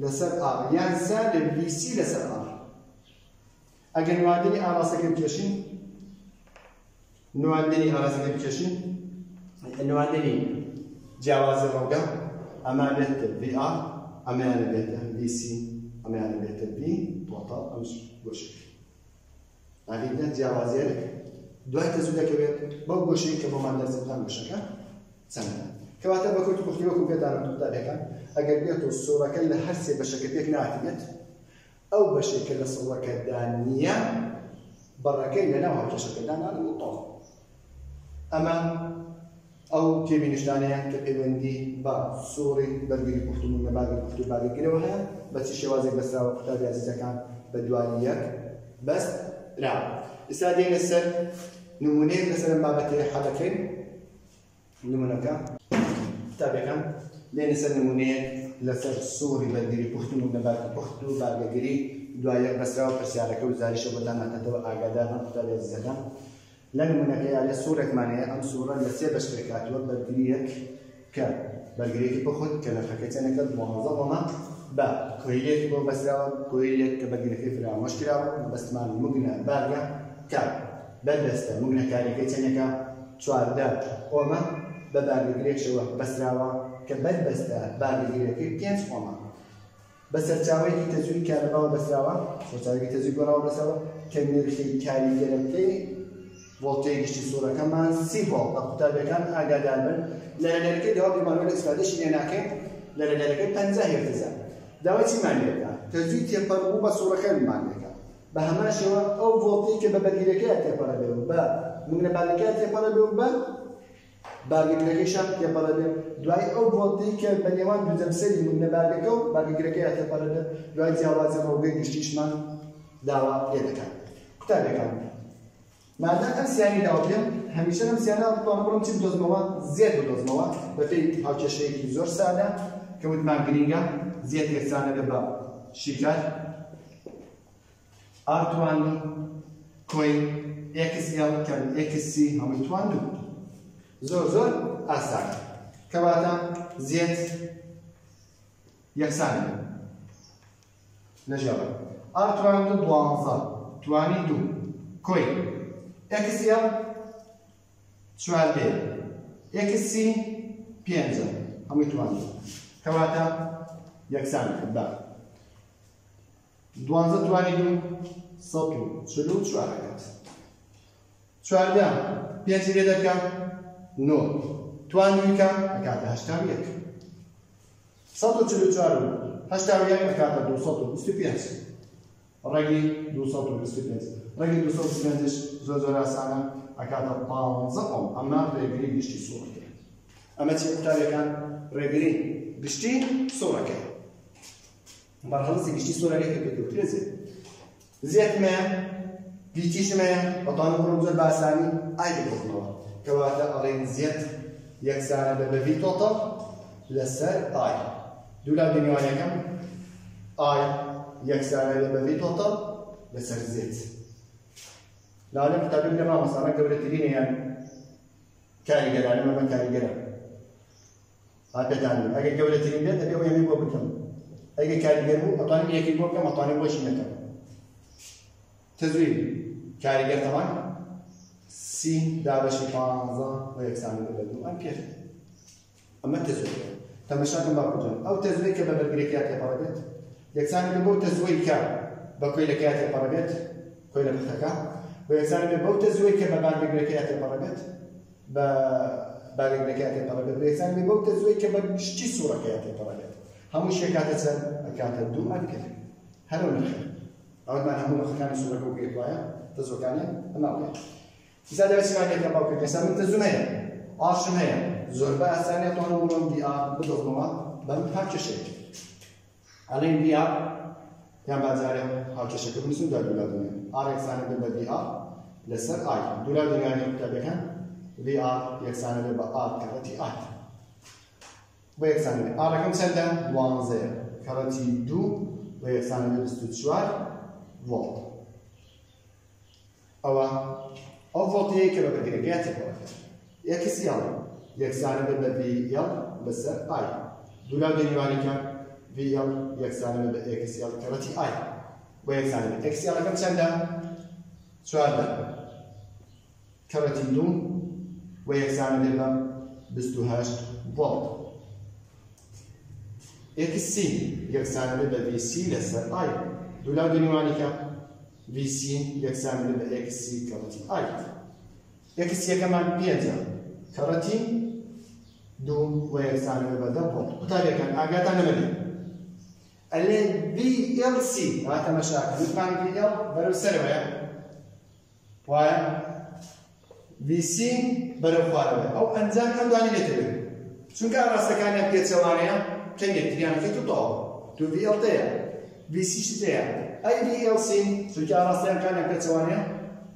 لەسەر ئار یان سا لە بیسی لەسەر ئار ئەگەر نواندنی ئاڕاستەکە بکێشین نواندنی ئاڕاستەکە بکێشین نواندنی جیاوازی ڕۆگە ئەمان بێتە ڤی ئار ئەمەیانە بێتە ڤی سی ئەمەیانە بێتە ڤی تۆتەڵ ئەمش گۆشەکە ئالیدە جیاوازیەک دوای تەزوو دەکەوێت بەو گۆشەی کە بۆمان دەرزتان گۆشەکە چەندە کەواتە بە کۆت کوختی وەکو پێدانم دوتابەکان ئەگەر بێت و سۆڕەکە لە هەر سێ بەشەکە پێک ناتبێت ئەو بەشێکە لە سۆڕەکەدا نییە بەڕەکەی لە ناو هەرکەشەکەدانان تۆڵ ئەمە ئەو تێبینیشتانەیە کە پەیوەندی بە سووری بەرگری گفتمون لە باگی گفت و باگەگرەوە هەیە بەچی شێوازێک بەسراوە قوتابی عزیزەکان بە دوای یەک بەست را ئێستا دێنە سەر نمونەیەک لەسەر بابەتەیە حەدەکەین نمونەکە قوتابەکان دێنە سەر نمونەیەک لەسەر سووری بەرگری پوختون و نەباتی پوخت و باگەگری دوایەک بەسراوە پرسیارەکە و زاریشە بۆتان هاتەوە ئاگادار قوتابی عزیزەکان لە نمونەکەی لە سوورێکمانەیە ئەم سوورە لە سێ بەش پێکاتوە بەرگریەک کە بەرگریەکی بخۆت کە نرخەکە چەنەکە موازەڵەمە بە کۆیلێکی بۆ بەسراوە کۆیلێک کە بەرگریەکەی فرامۆش کراوە بەستمان مگنە بارگە کە بەردەستە مگنەکاریەکەی چەنەکە چواردە ئۆمە بە بارگەگرێکشەوە بەسراوە کە بەربەستە بارگەگرەکەی پێنج ئۆمە. بە سەرچاوەیەکی تەجووی کارەباوە بەسراوە سەرچاوێکی تەجووی گۆڕاوە بەسەوە کە نرخی کاریگەرەکەی ڤۆڵتەی گشتی سوورەکەمان سی ڤۆڵ بە قوتابەکان ئاگادار بن. لە لەرەکەی داوا بیمانەوە ئیسفادەشی لێ ناکەین لە لەرەکەی پەنجا هێرتزە. دوستی معنی داره. تزیت یه طرف و با سرخه معنی داره. به همه شما او وقتی که به بدیل کیت یه پرده بیم با من به بدیل کیت یه پرده بیم با بعدی که یه شب یه پرده دوای او وقتی که به نیمان دو دسته دیم من به بدیل کو بعدی که کیت یه پرده بیم دوای جواز ما و من دارم یه دکتر کتاب دکتر مادر از سیانی داریم همیشه هم سیانی تو آن برام چیم دوز موان زیاد دوز موان به فی حاکشه یکی زور ساده که مطمئن بینیم زیێت یەکسانە بێ بە شیکار ئارتوانی کۆی ئێکس ئێڵ کە ئێکسی هەمووی توان دوو زۆر زۆر ئاسان کەواتە زیێت یەکسانە لەژێڕە ئارتوان دوو دوانزە توانی دوو کۆی ئەکسیا چواردێ ئێکسی پێنجە هەمووی توانێت کەواتە یەکسان بە دوانزە توانی دوو سەد و چل و چوارەکەت چواردە پێنج لێ دەکەم نۆ. توان دویکە ئەکاتە هەشتا و یەک سەد و چل و چوار و هەشتا و یەک ئەکاتە دوو سەد و بیست و پێنج. ڕێگی دوو سەد و بیست و پێنج. ڕێگی دوو سەد و بیست و پێنجش زۆر زۆر ئاسانە ئەکاتە پانزە ئەم ئەمە ڕێگری گشتی سوورەکەی ئەمە چی قوتابەکان ڕێگری گشتی سوورەکەی بەڕهەڵسی گشتی سوورەکەی کە پێکەوترێ زێت زێتمە پیتیشمە بەتانە بڕۆ زۆر باسانی ئای بخۆنەوە کەواتە ئەڵێن زێت یەکسانە بە بەڤی تۆتە لەسەر ئای دوولا دنیوانەکەم ئای یەکسانە بە بەڤی تۆتە لەسەر زێت لاڵێ قوتابی لە مامۆسانە گەورەترینیان کاریگەرانە مەمە کاریگەرە هاپێتان ئەگەر گەورەترین بێت دەبێ ئەوێنی بۆ بکەم ئەگەر کاریگەر بوو ئەتوانم یەکی بۆ بکەم ئەتوانم بۆشی نەکەم تزویر. کاریگەر تەمان سی دابەشی پانزە و یەکسانی بەدوو ئەمپێر ئەمە تزویر. تەمەشاکەم باکوجان ئەو تزویر کە بە بەرگرێکی تێپەڕە بێت یەکسانی بۆ تزویر کە بە کۆی لە کاتی تێپەڕە بێت کۆی لە پختەکە و یەکسانی بۆ تزویر کە بە بانگرێکی تێپەڕە بێت بە بارێک تێپەڕە بێت و یەکسانی بۆ تزویر کە بە گشتی سوورەکە تێپەڕە بێت هەموو شێکاتە چەند ئەکاتە دوو ئەمپێر هەرو نەخێر ئەومان هەموو نەخەکانی سوورەکە و پێت وایە تزوەکانی ئەماڵێت ئیسا دەوێت سیمانێکە باوکە ئێستا من تزوم هەیە ئاشم هەیە زۆر بە ئاسانیە توانم بڵۆم دی ئا بدۆڵمەوە بەم هاکێشێک ئەڵێن دی ئا یان بازارێ هاکێشەکە بنووسم دوای دولا دنیا ئارێکسانە بێ بە دی ئا لەسەر ئای دولا دنیانی کتابەکان دی ئا یەکسانە بێ بە ئا کەڕەتی ئات بۆ یەکسانە بێ ئارەکەم چەندە؟ دوانزەیە. کەڕەتی دوو بۆ یەکسانە بێ بیست و چوار ڤۆڵت. ئەوە ئەو ڤۆڵتەیە کە بە بەگرێگای تێکەوە یەکسی یاڵ یەکسانە بە بە ڤیڵ بەسەر ئای دوولا دەنیوانیکە ڤیڵ یەکسانە بە ئێکسی یاڵ کەڕەتی ئای بۆ یەکسانە بێت ئێکسی یاڵەکەم چەندە؟ چواردە. کەڕەتی دوو بۆ یەکسانە بێ بە بیست و هەشت ڤۆڵت. ئێکسی یەکسانە بێ بە ڤیسی لەسەر ئای دوولا دەنیوانیکە VC یەکسان بە XC کەڕەتی ئای XC یەکەمان پێنجە کەڕەتی دوو و یەکسان بە دە پۆنت قوتابیەکان ئاگاتان نەمەبێت ئەلێ VLC هاتە مەشاکە وتمان VL بەرەو سەرەوەیە وایە VC بەرەو خوارەوە ئەو ئەنجام ئەم دوانی لێتەوێت چونکە ڕاستەکانیان پێچەوانەیە کەم یەکتریانەکەی تۆ دوو VL تەیە VC شتەیە ئەی VLC چونکە ئاڕاستیانکانیان پێچەوانەیە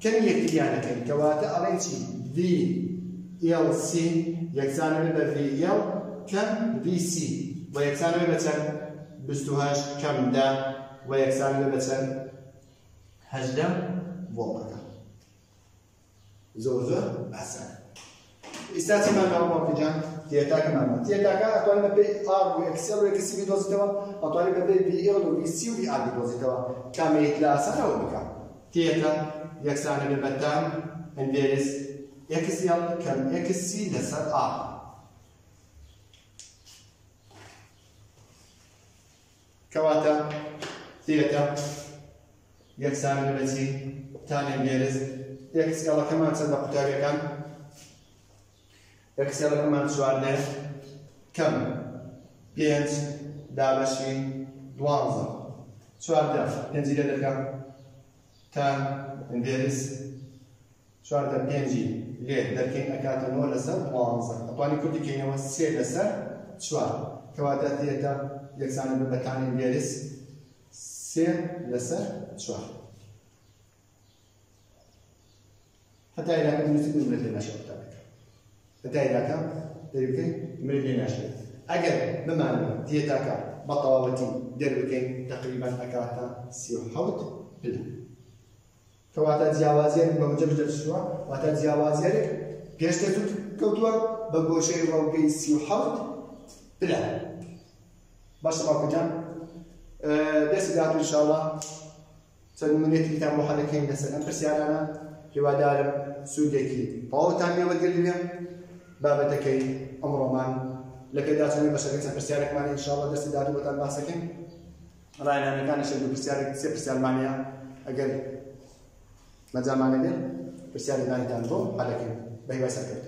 کەم یەکتریانەکەی کەواتە ئەڵێن چی VLC یەکسانە بە VL کەم VC و یەکسانە بە چەند بیست و هەشت کەم دە و یەکسانە بە چەند هەژدە ڤۆڵتەکە زۆر زۆر ئاسان ئێستا چیمان ناو باوکجان تێتاکەمان تێتاکە ئەتوانین بە پێی ئار و ئەکسێل و ئەکسی بدۆزیتەوە ئەتوانین بە پێی VL و VC و VR بدۆزیتەوە کامێک لە ئاسانەوە بکە تێتە یەکسانە بە بەتان ئەنڤێرس ئەکسیل کەم ئەکسی لەسەر ئار کەواتە تێتە یەکسانە بەچی تان ئەنڤێرس ئەکسیڵەکەمان چەند بە قوتابیەکان ئەکسێڵەکەمان چواردە کەم پێنج دابەشی دوانزە چواردە پێنجی لێ دەکەم تا ئەنڤێرس چواردە پێنجی لێ دەرکەین ئەکاتە نۆ لەسەر دوانزە ئەتوانی کوردیکەینەوە سێ لەسەر چوار کەواتە دێتە یەکسانە بە بەتانی ئەنڤێرس سێ لەسەر چوار هەتا ئێلاکە نووسی بمرێت لێ ناشێت هەتا ئێلاکە دەریبکەین مرێت لێ ناشێت ئەگەر بمانەوە دیێتاکە بە تەواوەتی دەربکەین تقریبا ئەکاتە سی و حەوت پلە کەواتە جیاوازیێک بە مجەب دەرچووە واتە جیاوازیێک پێشتە توت کەوتووە بە گۆشەی ڕەوگەی سی و حەوت پلە باشە باوکەجان دەستی دات انشاءالله چەند منێتێکتان بۆ هەڵەکەین لەسەر ئەم پرسیارانە هیوادارم سوودێکی وەرگرت بێ بابەتەکەی ئەمڕۆمان. لەکەداچەوەی بەشەکە چەند پرسیارێکمان ئینشاڵە دەستی دادووەتان باسەکەین. ڕایانەکانە شێ پرسیارێک سێ پرسیارمانە ئەگەر مەجامانەدێن پرسیاری دانیتان بۆ پالەکەین بەهیوەسەکەوت